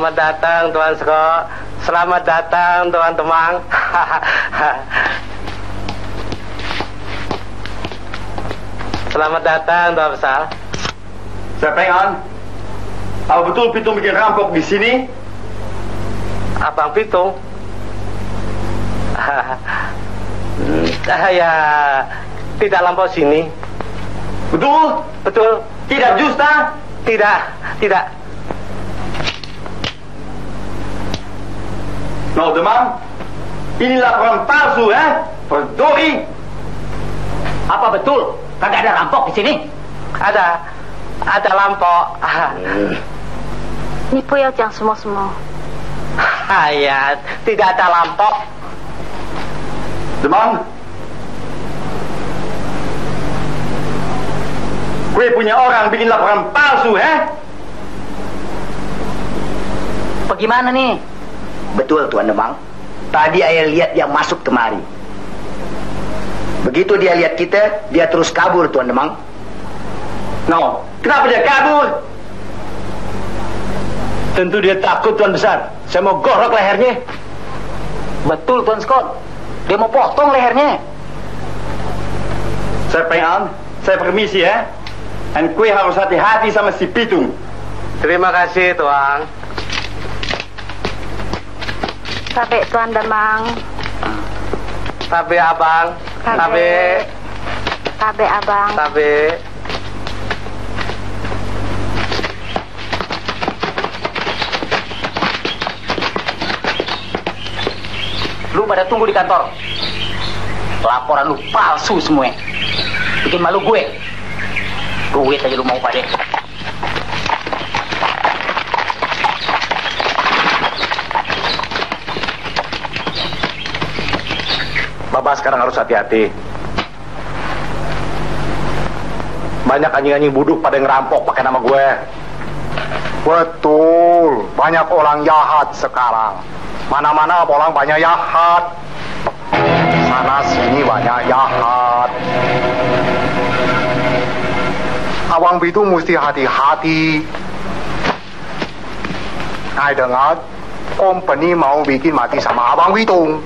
Selamat datang Tuan Sko. Selamat datang Tuan Temang. Selamat datang, Tuan Besar. Saya pengen. Apa betul Pitung bikin rampok di sini? Abang Pitung? Ya, tidak lampau sini. Betul? Betul. Tidak justa? Tidak, tidak. Nah, demam. Inilah orang palsu, eh? Orang. Apa betul? Kagak ada rampok di sini? Ada. Ada rampok. Eh. Ni bu yang jangan semua-semua. Ayat, tidak ada rampok. Demam. Gue punya orang bikin laporan palsu, eh? Bagaimana nih? Betul Tuan Demang. Tadi ayah lihat dia masuk kemari. Begitu dia lihat kita, dia terus kabur Tuan Demang. No, kenapa dia kabur? Tentu dia takut Tuan Besar. Saya mau gorok lehernya. Betul Tuan Scott. Dia mau potong lehernya. Saya pengen, saya permisi ya. Dan kue harus hati-hati sama si Pitung. Terima kasih, Tuan. Tabe Tuan Demang, Tabe abang. Tabe. tabe abang. Tabe. Lu pada tunggu di kantor. Laporan lu palsu semua. Bikin malu gue. Duit aja lu mau pada. Sekarang harus hati-hati. Banyak anjing-anjing buduk pada ngerampok pakai nama gue. Betul, banyak orang jahat sekarang. Mana-mana orang banyak jahat. Sana sini banyak jahat. Abang itu mesti hati-hati. Saya dengar company mau bikin mati sama Abang Witung.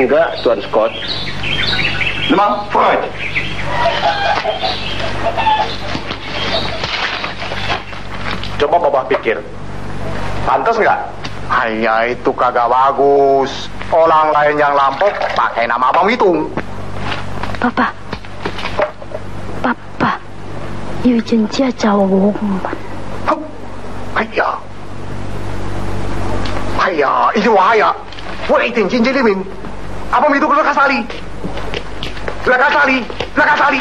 Sekarang enggak Tuan Scott. Demang, Freud. Coba Bapak pikir. Pantas nggak? Hanya itu kagak bagus. Orang lain yang lampok pakai nama Abang Witung. 爸爸，爸爸，有人家找我们。 哎呀，哎呀，ini Wahaya. Woi, cincin jadi min. Abang Witung lekas tali. Lekas tali, lekas tali.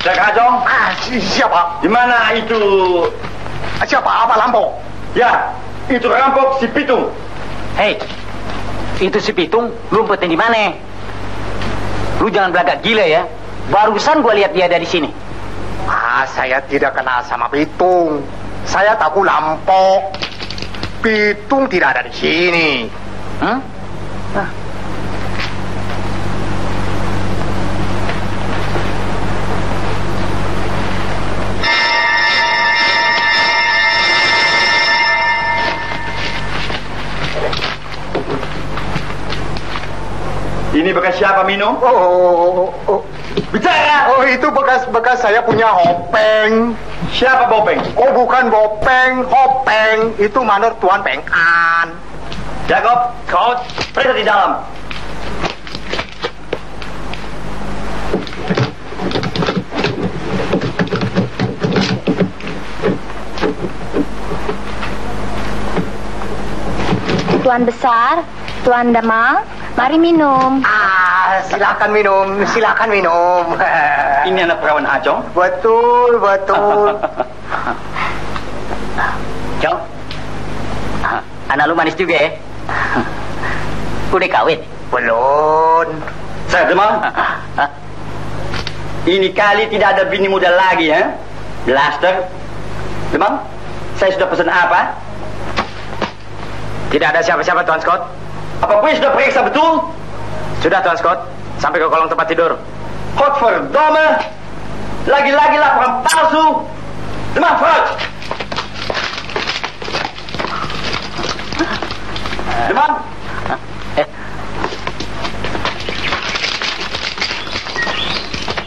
Jack Ajong, Ah, si- siapa? di mana itu? Siapa? Apa lampok? Ya, itu rampok si Pitung. Hei, itu si Pitung, lu umpetin di mana? Lu jangan belagak gila ya. Barusan gua lihat dia dari sini. Ah, saya tidak kenal sama Pitung. Saya tahu lampok. Pitung tidak ada di sini. Hmm? Ini bekas siapa minum? Oh oh, oh, oh, oh, oh. bicara. Oh itu bekas bekas saya punya hopeng. Siapa bopeng? Oh bukan bopeng, hopeng itu manor tuan pengkan. Jacob, kau periksa di dalam. Tuan Besar, Tuan Damal, mari minum. Ah, silakan minum, silakan minum. Ini anak perawan Acong. betul, betul. Cong. Anak lu manis juga ya. Udah kawin. Belum. Saya demam. Ini kali tidak ada bini muda lagi ya. Blaster. Demam. Saya sudah pesan apa? Tidak ada siapa-siapa Tuan Scott. Apa gue sudah periksa betul? Sudah Tuan Scott. Sampai ke kolong tempat tidur. Godverdomme. Lagi-lagi laporan palsu. Demam Freud. Demam.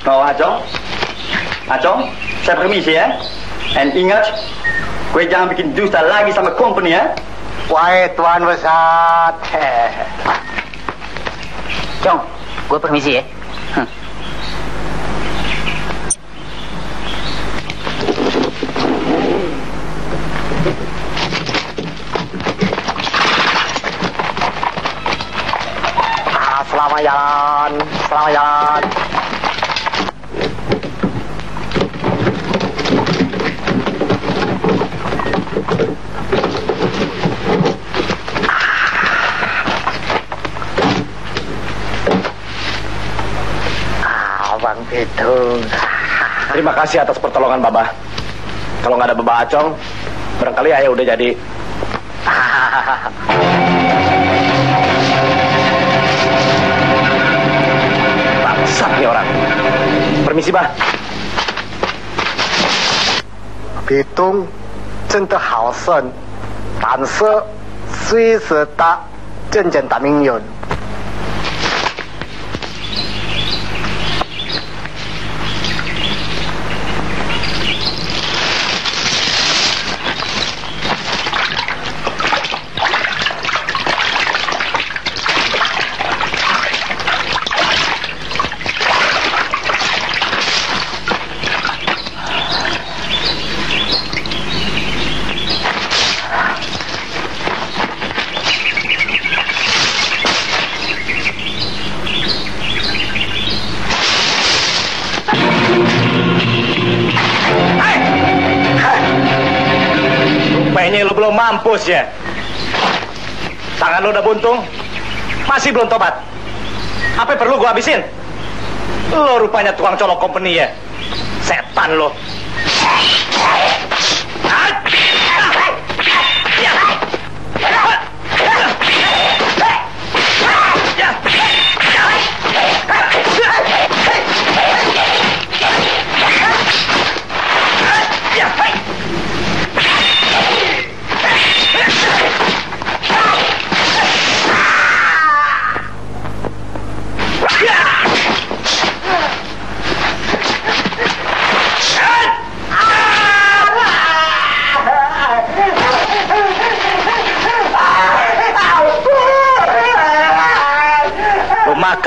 Oh, Acong. Acong, saya permisi ya. And ingat, gue jangan bikin dusta lagi sama company ya. Wahai Tuan Besar. Cong, gue permisi ya. Ah, selamat jalan, selamat jalan. Ah, Bang Pitung. Terima kasih atas pertolongan Baba. Kalau nggak ada Baba Acong, barangkali ayah udah jadi. Bangsat nih orang. Permisi, Bah. 比东真的好胜，但是虽是大渐渐大名人。 Belum mampus ya. Tangan lu udah buntung, masih belum tobat. Apa perlu gua habisin? Lo rupanya tukang colok company ya. Setan lo.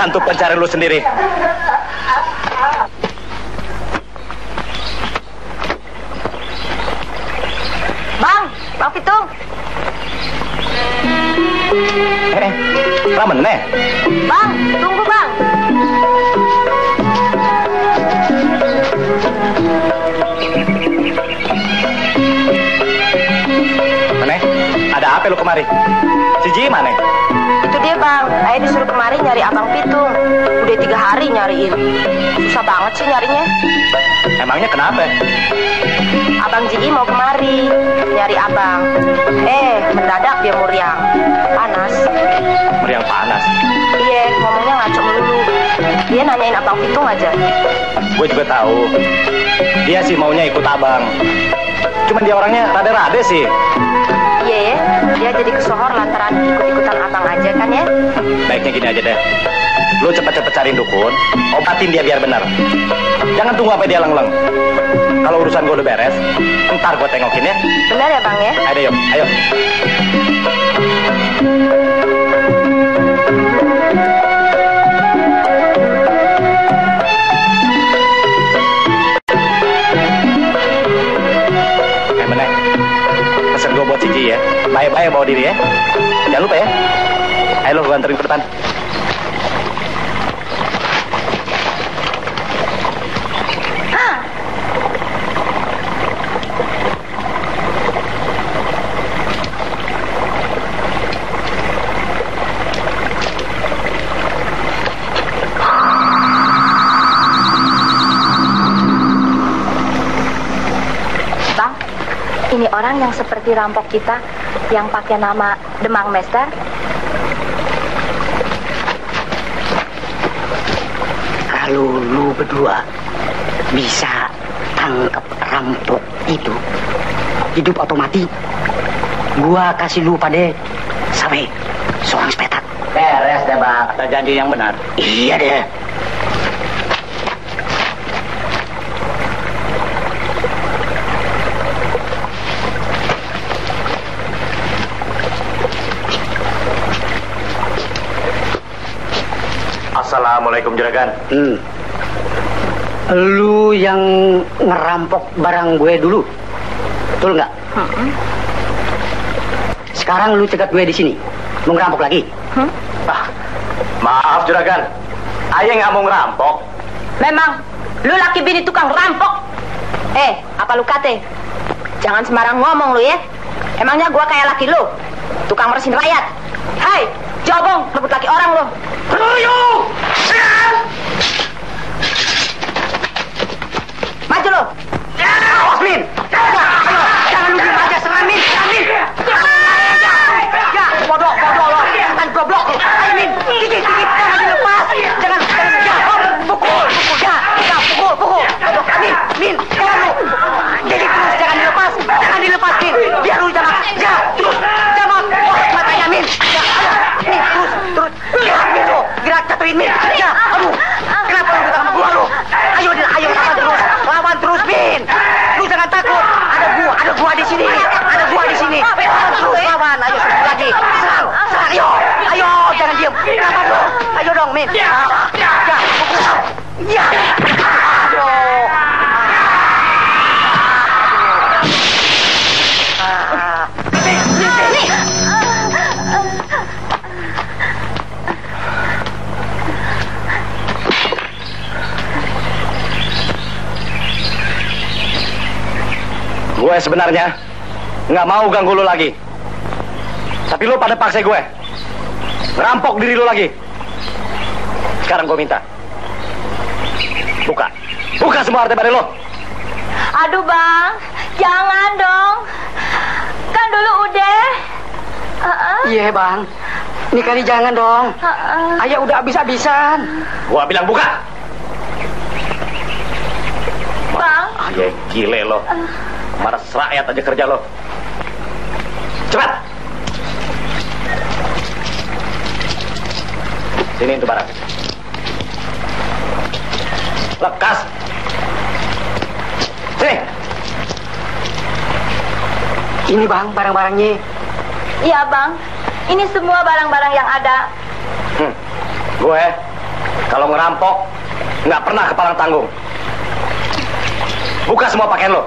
Tuh pencari lu sendiri. Bang, Bang Pitung. Eh, ramen nih. Bang, tunggu bang. Mana? Ada apa lu kemari? Si Ji mana? Dia bang, saya disuruh kemari nyari abang Pitung. Udah tiga hari nyariin. Susah banget sih nyarinya. Emangnya kenapa? Abang Jigi mau kemari nyari abang. Eh, mendadak dia muriang. Panas. Meriang panas. Iya, ngomongnya ngaco melulu. Dia nanyain abang Pitung aja. Gue juga tahu. Dia sih maunya ikut abang. Cuman dia orangnya rada-rada sih. Dia jadi kesohor lantaran ikut-ikutan abang aja kan ya. Baiknya gini aja deh. Lu cepet-cepet cariin dukun, obatin dia biar benar. Jangan tunggu sampai dia lengleng. Kalau urusan gue udah beres, ntar gue tengokin ya. Benar ya bang ya? Ayo, yuk, ayo. Bawa diri ya. Jangan lupa ya. anterin ke depan. Ini orang yang seperti rampok kita yang pakai nama Demang Master. Kalau lu berdua bisa tangkap rampok itu, hidup atau mati, gua kasih lu pada sampai seorang sepetak. Beres deh bang, janji yang benar. Iya deh. Assalamualaikum juragan. Hmm. Lu yang ngerampok barang gue dulu, betul nggak? Sekarang lu cegat gue di sini, mau ngerampok lagi? Ah, maaf juragan. Ayah nggak mau ngerampok. Memang, lu laki bini tukang rampok. Eh, apa lu kate? Jangan sembarang ngomong lu ya. Emangnya gua kayak laki lu? Tukang meresin rakyat. Hai, jobong, rebut laki orang lu. Ayo! Maju lu. Awas, Min. Ya, ayo, jangan lu diem aja, serang, Min. Serang, Min. Ya, bodoh, bodoh lo. Kan goblok lu. Ayo, Min. Dikit, dikit. Jangan dilepas. Jangan, jangan. Ya, pukul, pukul. Ya, ya, pukul, pukul. Bodoh, Min, Min. Jangan lu. Dikit terus, jangan dilepas. Jangan dilepas, Min. Biar lu jangan. Ya, terus. Jangan. Wah, matanya, Min. Ya, ayo. Min, terus, terus. Gerak, Min, lu. Gerak, jatuhin, Min. Ya, aduh. Kenapa lu sama gua, lu? Ayo, Din, ayo, lawan terus. Lawan terus, Min. Lu jangan takut. Ada gua, ada gua di sini. Ada gua di sini. Lawan terus, lawan. Ayo, satu lagi. Serang, serang. Ayo, ayo, jangan diem. Lawan lu. Ayo dong, Min. Ya, ya, pukul. Ya. Gue sebenarnya nggak mau ganggu lu lagi. Tapi lu pada paksa gue. Ngerampok diri lu lagi. Sekarang gue minta. Buka. Buka semua harta bari lu. Aduh bang, jangan dong. Kan dulu udah. Heeh. Iya, Bang. Ini kali jangan dong. heeh. Ayah udah habis-habisan. Gua bilang buka. Bang, Ya gile lo. Maras rakyat aja kerja lo. Cepat. Sini itu barang. Lekas. Sini. Ini, Bang, barang-barangnya. iya bang. Ini semua barang-barang yang ada. Hmm. Gue kalau ngerampok nggak pernah kepalang tanggung. Buka semua pakaian lo.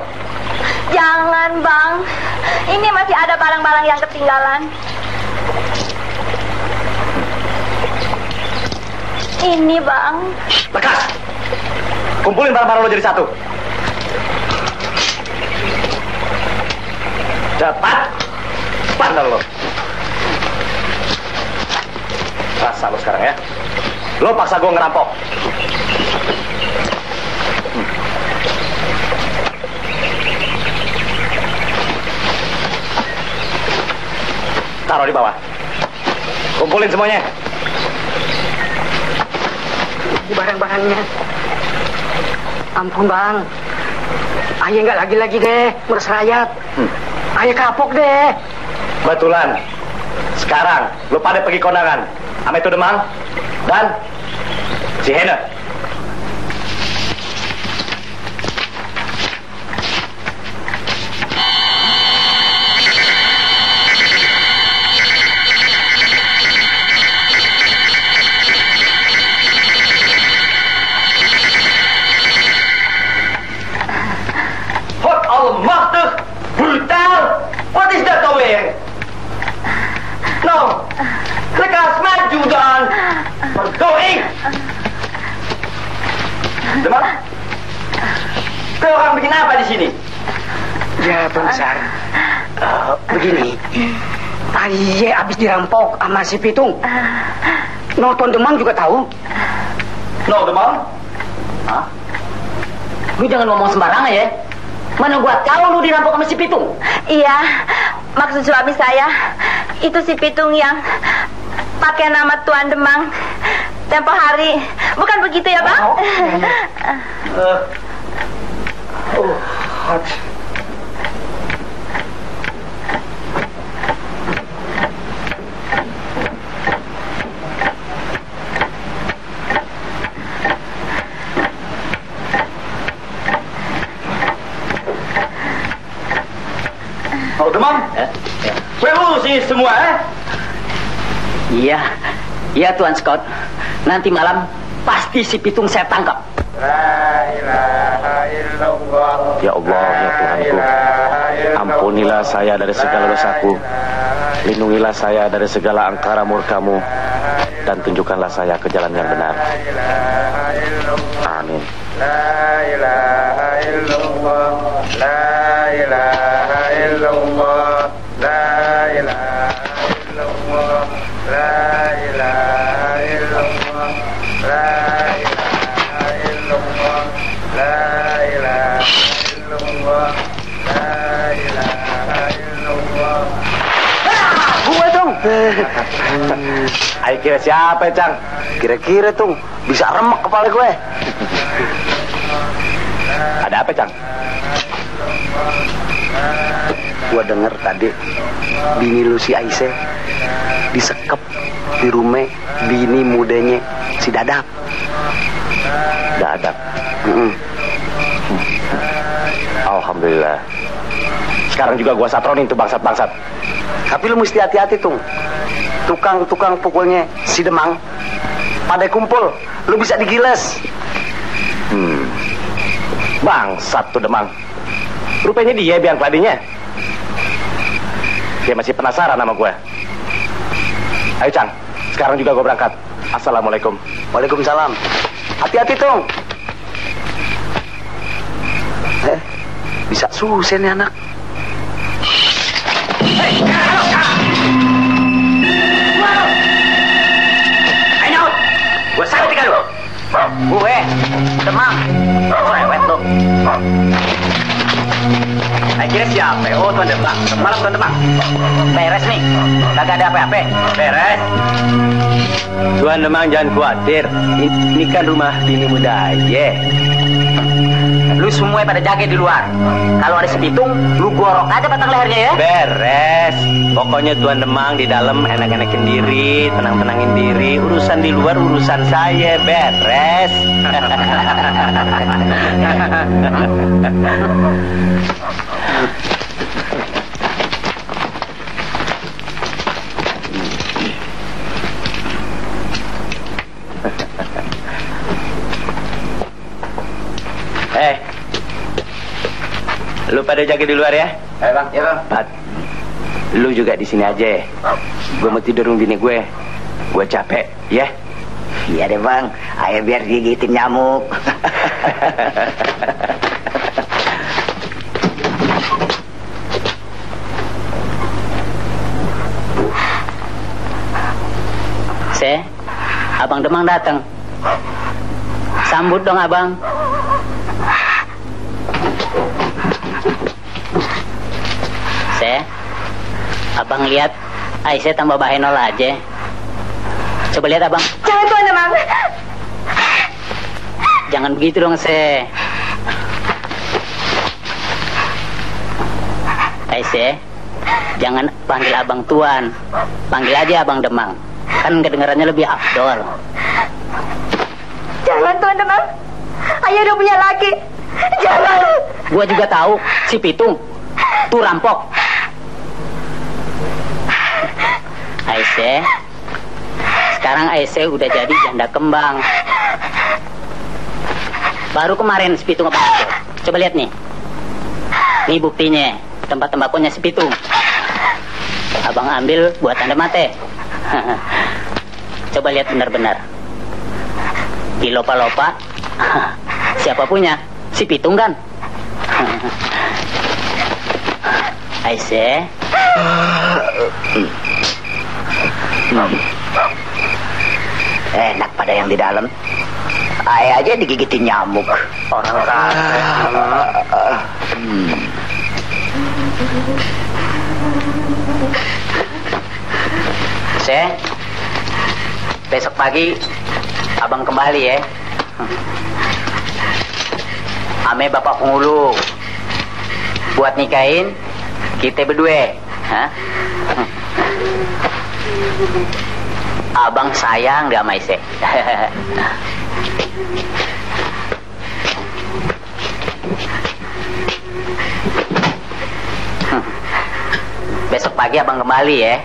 Jangan bang. Ini masih ada barang-barang yang ketinggalan. Ini bang. Lekas. Kumpulin barang-barang lo jadi satu. Cepat. Pandal lo. Rasa lo sekarang ya. Lo paksa gue ngerampok. Taruh di bawah. Kumpulin semuanya. Ini barang-barangnya. Ampun, Bang. Ayah nggak lagi-lagi deh, meres rakyat. Hmm. Ayah kapok deh. Betulan. Sekarang lo pada pergi kondangan. Sama itu Demang dan si Hena. Demang? Kau orang bikin apa di sini? Ya, Tuan Besar. Eh, begini. Aye habis dirampok sama si Pitung. No, Tuan Demang juga tahu. No, Demang? Hah? Lu jangan ngomong sembarangan ya. Mana gua tahu lu dirampok sama si Pitung? Iya, maksud suami saya itu si Pitung yang pakai nama Tuan Demang tempo hari. Bukan begitu ya, Bang? Uh, oh, hot. Oh, Demang? Perlu sih semua, eh? Iya, iya Tuan Scott. Nanti malam pasti si Pitung saya tangkap. Ya Allah, ya Tuhanku. Ampunilah saya dari segala dosaku. Lindungilah saya dari segala angkara murkamu. Dan tunjukkanlah saya ke jalan yang benar. Amin. Ayo kira siapa, Cang? Kira-kira tuh bisa remek kepala gue. Ada apa, Cang? Gue denger tadi bini lu si Aisyah disekep di rumah bini mudanya si Dadap. Dadak. Mm-mm. Alhamdulillah. Sekarang juga gua satronin tuh bangsat-bangsat. Tapi lu mesti hati-hati tuh. Tukang-tukang pukulnya si Demang pada kumpul, lu bisa digiles. Hmm. Bangsat tuh Demang. Rupanya dia biang keladinya. Dia masih penasaran sama gue. Ayo Cang, sekarang juga gue berangkat. Assalamualaikum. Waalaikumsalam. Hati-hati tuh. Eh, bisa susah nih anak. Gue sakit kan lu. Gue, demam, cerewet lu. Akhirnya siapa? Oh, Tuan Demang. Malam Tuan Demang. Beres nih. Kagak ada apa-apa. Beres. Tuan Demang jangan khawatir. Ini kan rumah bini muda aja. Lu semua pada jaga di luar. Kalau ada sepitung, lu gorok aja batang lehernya ya. Beres. Pokoknya Tuan Demang di dalam enak-enakin diri, tenang-tenangin diri. Urusan di luar urusan saya. Beres. Eh, lu pada jaga di luar ya? Eh, Bang. Ya, Bang. Pat, lu juga di sini aja. Gue mau tidur bini gue. Gue capek, ya? Iya deh bang, ayo biar gigitin nyamuk. Se, abang Demang datang. Sambut dong abang. Se, abang lihat Aisyah tambah bahenol aja. Coba lihat abang. Jangan Tuan Demang. Jangan begitu dong, Se. Aisyah, jangan panggil abang Tuan. Panggil aja abang Demang. Kan kedengarannya lebih afdol. Jangan Tuan Demang. Ayah udah punya laki. Jangan. Gua juga tahu si Pitung tuh rampok. Aisyah, sekarang Aisyah udah jadi janda kembang. Baru kemarin si Pitung apa Coba lihat nih. Ini buktinya, tempat tembakunya si Pitung. Abang ambil buat tanda mate. Coba lihat benar-benar. Dilopa-lopa. Siapa punya? Si Pitung kan? Aisyah. Hmm. Enak pada yang di dalam. Ayah aja digigitin nyamuk. Orang kaya. Hmm. Se, besok pagi abang kembali ya. Ame bapak penghulu buat nikahin kita berdua. Hah? Abang sayang gak sama Ise? Besok pagi abang kembali ya.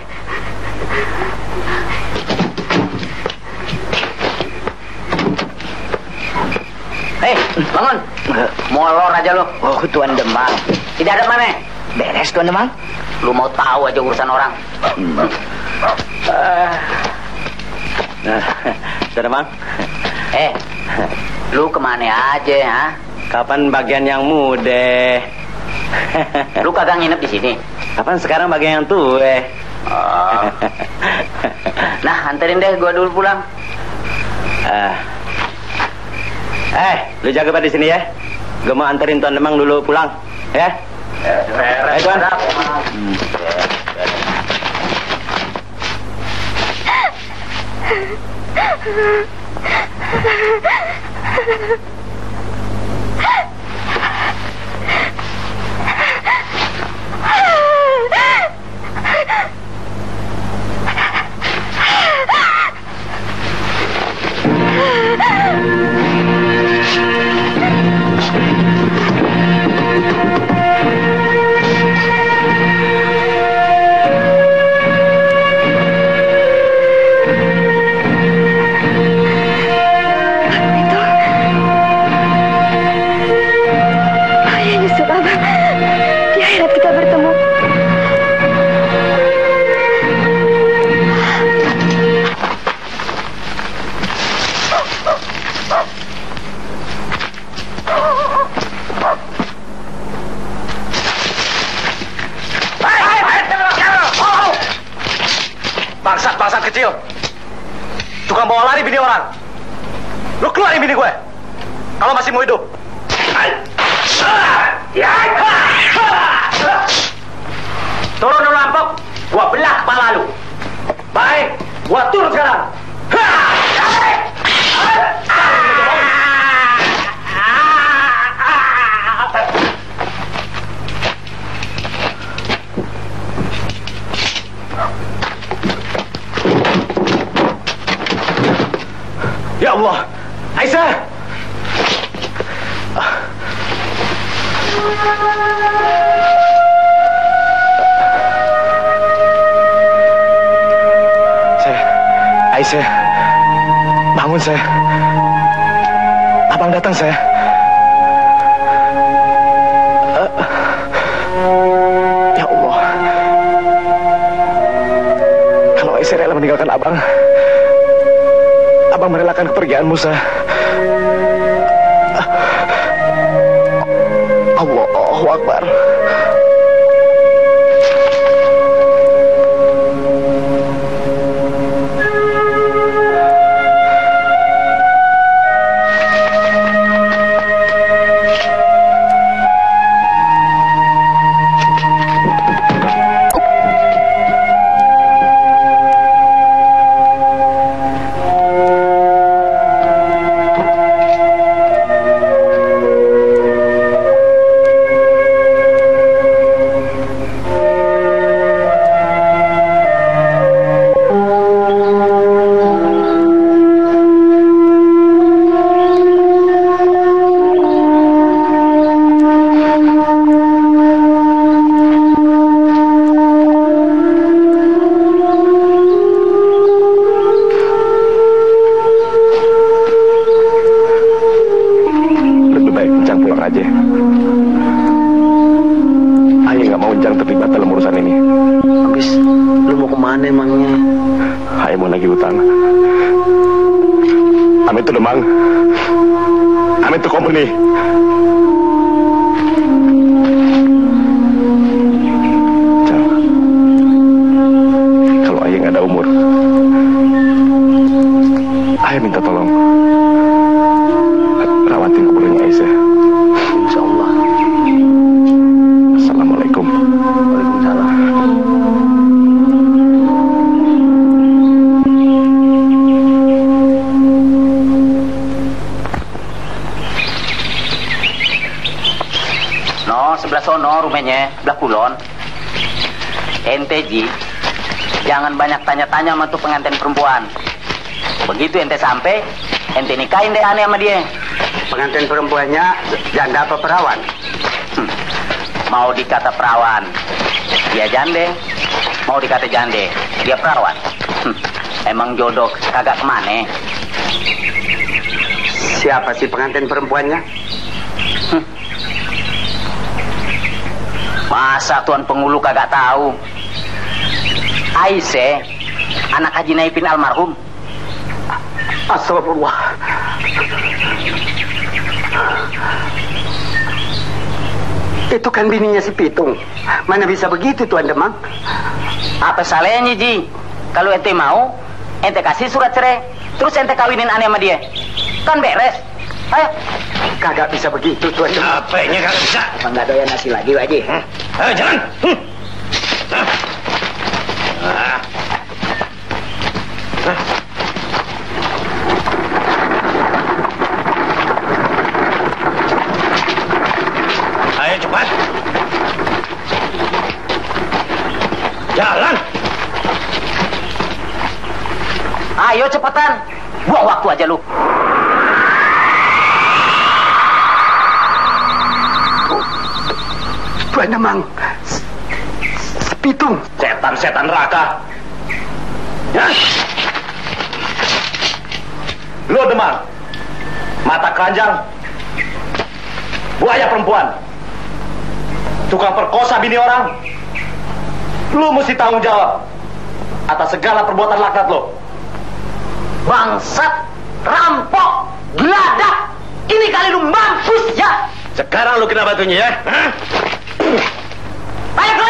Hei, bangun. Molor aja lu. Oh, Tuan Demang. Tidak ada mana? Beres, Tuan Demang. Lu mau tahu aja urusan orang. Nah, sudah bang. Eh, lu ke mana aja, ha? Kapan bagian yang muda? Lu kagak nginep di sini? Kapan sekarang bagian yang tua? Oh. Nah, anterin deh gua dulu pulang. Eh, eh, lu jaga pada di sini ya. Gue mau anterin Tuan Demang dulu pulang, ya. Eh, Tuan. Hmm. Ayah Kecil. Tukang bawa lari bini orang. Lu keluarin bini gue. Kalau masih mau hidup. Turun lu lampok, gua belah kepala lu. Baik, gua turun sekarang. Ya Allah, Aisyah. Saya, Aisyah, bangun saya. Abang datang saya. Ya Allah, kalau Aisyah rela meninggalkan abang merelakan kepergian Musa. Allahu Akbar. Sampai, ente nikahin deh aneh sama dia. Pengantin perempuannya janda apa perawan? Hmm. Mau dikata perawan, dia jande. Mau dikata jande, dia perawan. Hmm. Emang jodoh kagak ke mana? Siapa sih pengantin perempuannya? Masa Tuan Pengulu kagak tahu? Aisyah, anak Haji Naipin almarhum. Astagfirullah. Itu kan bininya si Pitung. Mana bisa begitu Tuan Demang? Apa salahnya Ji? Kalau ente mau, ente kasih surat cerai. Terus ente kawinin aneh sama dia. Kan beres. Ayo. Kagak bisa begitu Tuan Demang. Apa ini kagak bisa? Emang nggak doyan nasi lagi, Haji? Ayo jalan. Hmm. Ah. Ah. Ayo cepat. Jalan. Ayo cepetan. Buang waktu aja lu. Tuan Demang. Si Pitung. Setan-setan neraka. Ya. Lu demang. Mata keranjang. Buaya perempuan. Tukang perkosa bini orang. Lu mesti tanggung jawab atas segala perbuatan laknat lo. Bangsat, rampok, geladak. Ini kali lu mampus ya. Sekarang lu kena batunya ya. Hah? Ayo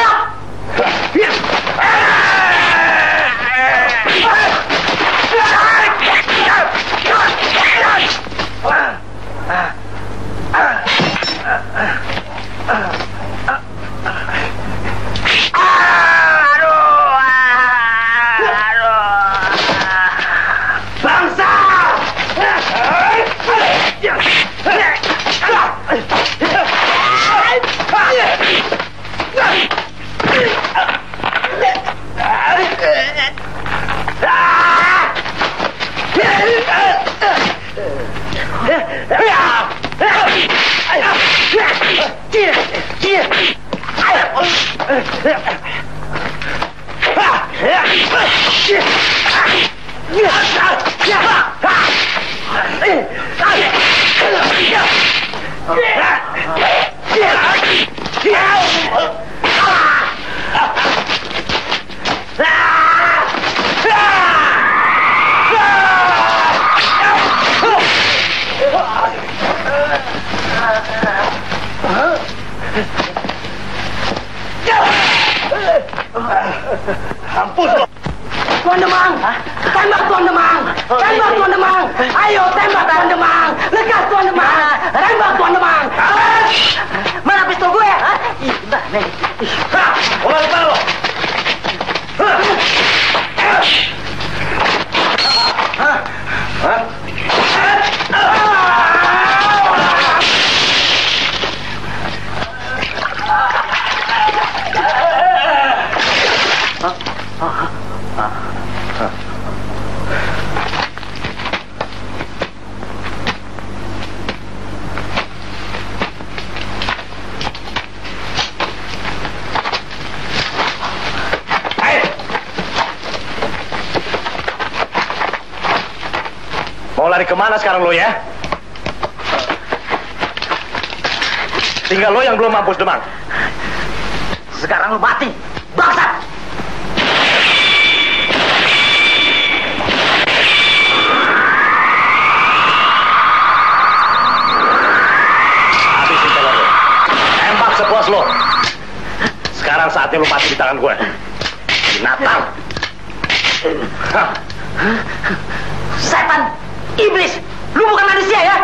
Yeah. Mampus lo. Tuan Demang, tembak Tuan Demang, tembak Tuan Demang, ayo tembak Tuan Demang, lekas Tuan Demang, tembak Tuan Demang. Mana pistol gue? Hah? Ih, nah, nih. Bola di lo. Mau lari ke mana sekarang lo ya? Tinggal lo yang belum mampus demang. Sekarang lu mati. Bangsat. Awas lo. Sekarang saatnya lo mati di tangan gue. Binatang. Setan! Iblis! Lu bukan manusia ya?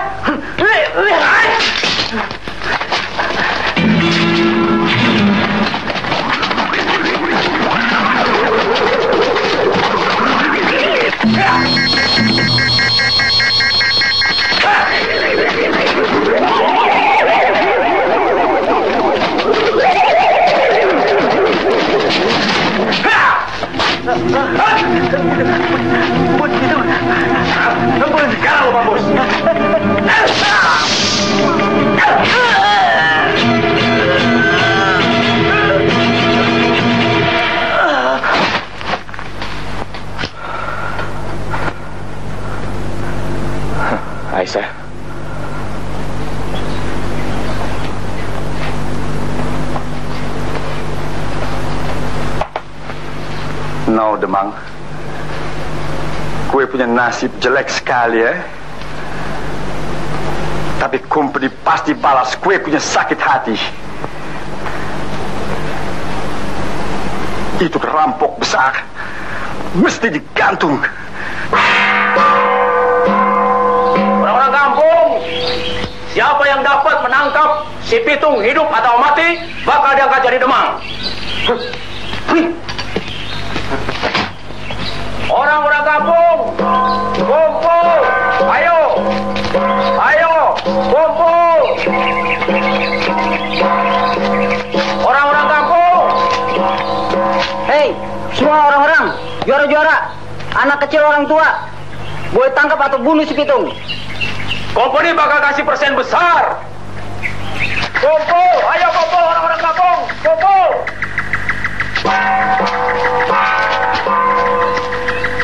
Punya nasib jelek sekali ya. Tapi company pasti balas kue punya sakit hati. Itu perampok besar. Mesti digantung. Orang-orang kampung, siapa yang dapat menangkap si Pitung hidup atau mati, bakal diangkat jadi demang. Orang-orang kampung, kumpul, ayo, kumpul. Orang-orang kampung, Hei, semua orang-orang, juara-juara, anak kecil orang tua, boleh tangkap atau bunuh si Pitung. company bakal kasih persen besar. Kumpul, ayo kumpul orang-orang kampung, kumpul.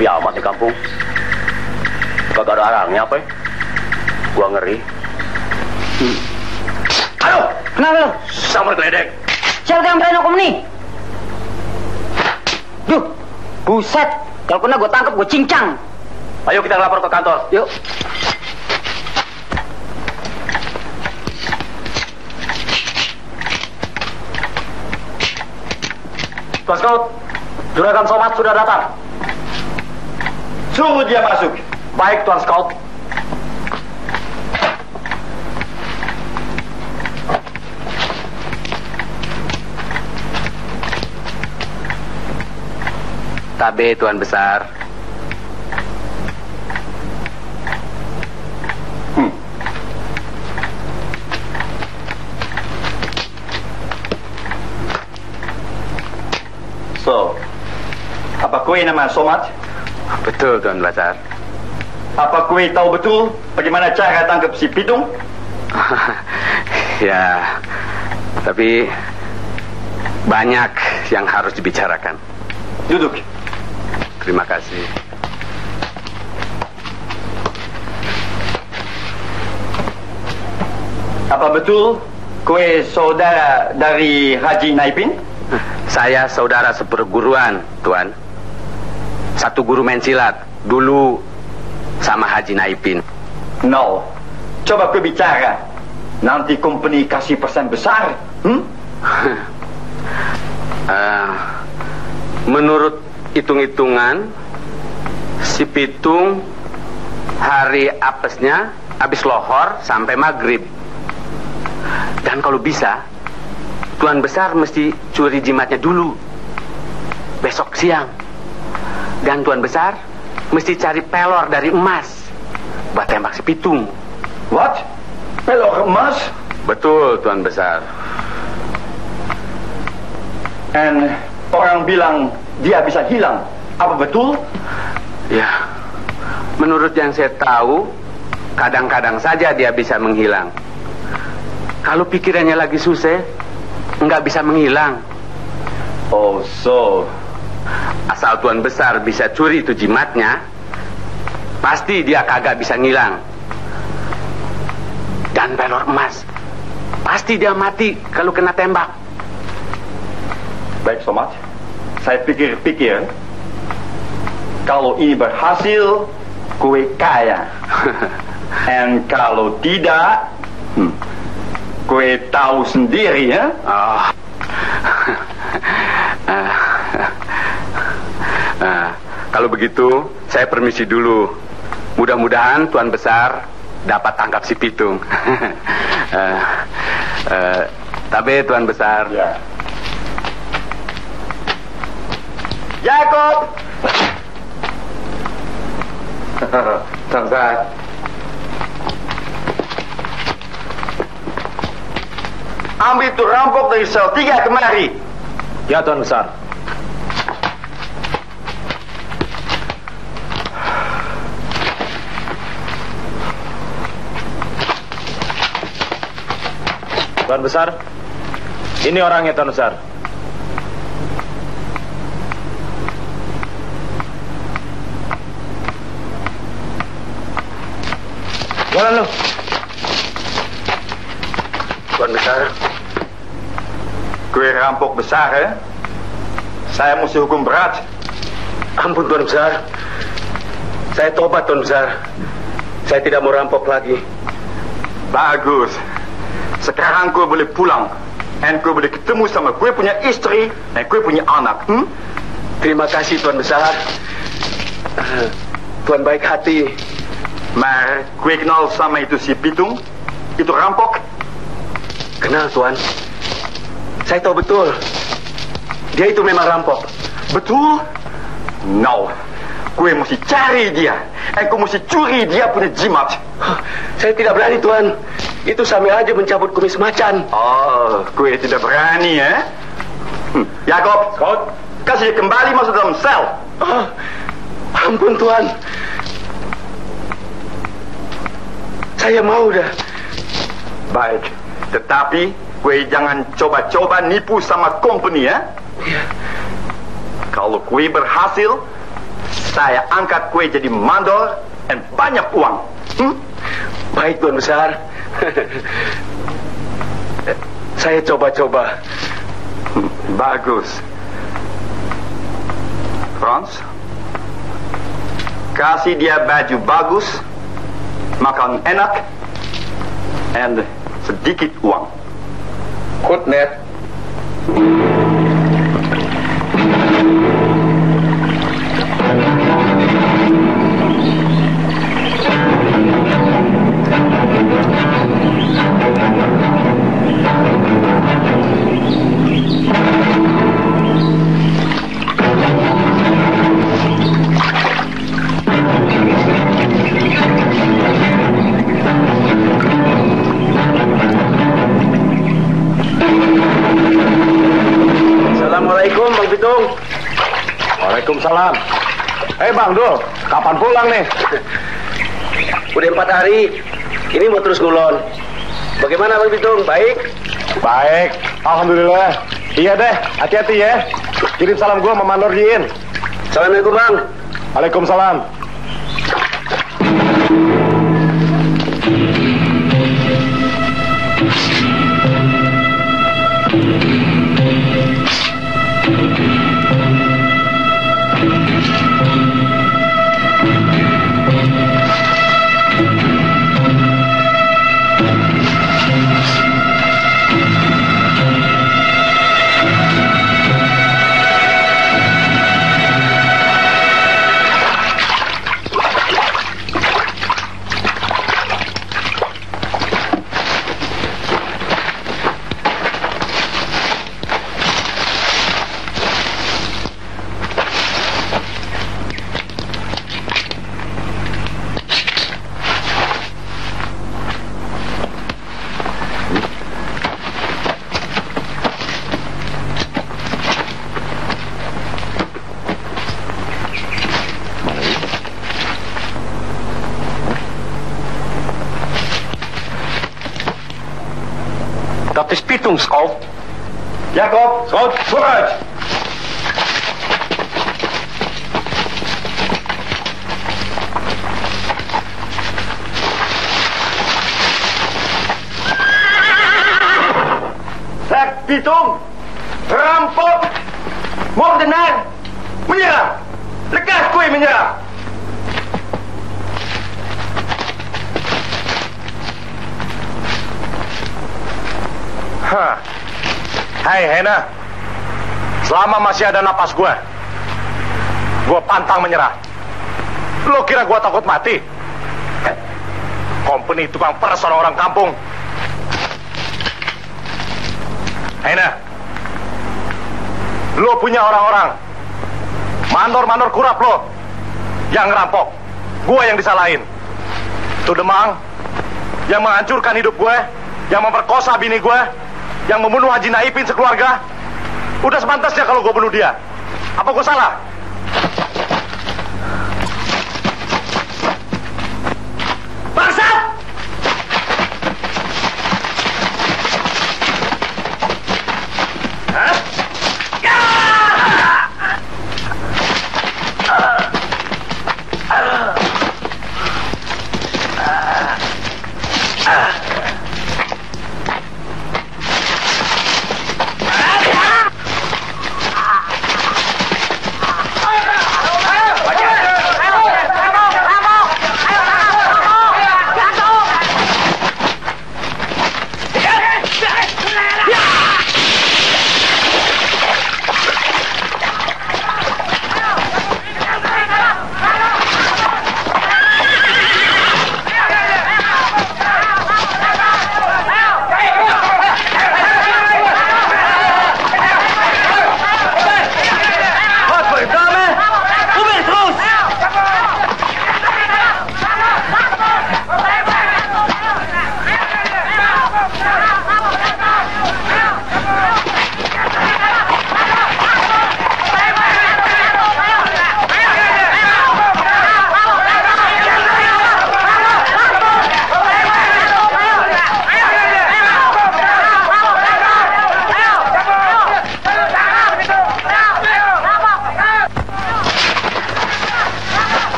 Ya amat di kampung. Kagak ada orangnya apa ya? Gua ngeri. Ayo, Kenapa lu? samar geledek. Siapa yang berani hukum nih? Duh, buset. Kalau kena gue tangkap, gue cincang. Ayo kita lapor ke kantor. Yuk. Tuan Scout, Juragan Somat sudah datang. Suruh dia masuk. Baik, Tuan Scout. Tabe Tuan Besar. So, apa kue nama Somat? Betul Tuan Besar. Apa kue tahu betul bagaimana cara tangkap si Pitung? ya, tapi banyak yang harus dibicarakan. Duduk. Terima kasih. Apa betul kue saudara dari Haji Naipin? Saya saudara seperguruan, Tuan. Satu guru main silat. Dulu sama Haji Naipin. No. Coba kue bicara. Nanti company kasih persen besar. Hmm? Eh, menurut hitung-hitungan, si Pitung hari apesnya habis lohor sampai maghrib. Dan kalau bisa, Tuan Besar mesti curi jimatnya dulu. Besok siang. Dan Tuan Besar mesti cari pelor dari emas. Buat tembak si Pitung. What? Pelor emas? Betul, Tuan Besar. And orang bilang dia bisa hilang. Apa betul? Ya, menurut yang saya tahu, kadang-kadang saja dia bisa menghilang. Kalau pikirannya lagi susah, nggak bisa menghilang. Oh, so. Asal Tuan Besar bisa curi itu jimatnya, pasti dia kagak bisa ngilang. Dan pelor emas, pasti dia mati kalau kena tembak. Baik, Somat. Saya pikir-pikir. Kalau ini berhasil, kue kaya. And kalau tidak, hmm, Kue tahu sendiri ya? Oh. Ah, kalau begitu, saya permisi dulu. Mudah-mudahan Tuan Besar dapat tangkap si Pitung. Ah, eh, tapi Tuan Besar. Ya. Jacob! Besar. Ambil itu rampok dari sel 3 kemari. Ya Tuan Besar. Tuan Besar, ini orangnya Tuan Besar. Jalan lu. Tuan Besar. Kue rampok besar ya? Saya mesti hukum berat. Ampun Tuan Besar. Saya tobat Tuan Besar. Saya tidak mau rampok lagi. Bagus. Sekarang kue boleh pulang. Dan kue boleh ketemu sama kue punya istri dan kue punya anak. Hmm? Terima kasih Tuan Besar. Ah, Tuan baik hati. Maar kue kenal sama itu si Pitung? Itu rampok? Kenal Tuan. Saya tahu betul. Dia itu memang rampok. Betul? No. Kue mesti cari dia. Dan kue mesti curi dia punya jimat. Saya tidak berani Tuan. Itu sama aja mencabut kumis macan. Oh, kue tidak berani ya? Hmm. Jacob, kasih dia kembali masuk dalam sel. Oh, ampun Tuan. Saya mau dah. Baik, tetapi kue jangan coba-coba nipu sama company ya. Kalau kue berhasil, saya angkat kue jadi mandor dan banyak uang. Hmm? Baik Tuan Besar. Saya coba-coba. Bagus. Franz, kasih dia baju bagus, makan enak, and sedikit uang. Goed net. Bang Dul, kapan pulang nih? Udah empat hari. Ini mau terus ngulon. Bagaimana Bang Pitung? Baik? Baik, Alhamdulillah. Iya deh, hati-hati ya. Kirim salam gua sama Mandor Jin. Assalamualaikum Bang. Waalaikumsalam. Zeg, Pitung, rampok, moordenaar, menyerah. Lekas kue menyerah. Hah. Hai Hena, selama masih ada napas gue, gue pantang menyerah. Lo kira gue takut mati? Company tukang peres orang-orang kampung. Hena, lo punya orang-orang, mandor-mandor kurap lo, yang ngerampok. Gue yang disalahin. Tuh Demang, yang menghancurkan hidup gue, yang memperkosa bini gue, yang membunuh Haji Naipin sekeluarga. Udah sepantasnya kalau gue bunuh dia. Apa gue salah? Bangsat!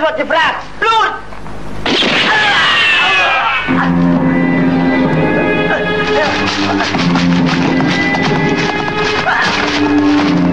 alles wat je vraagt. Bloed! Ah!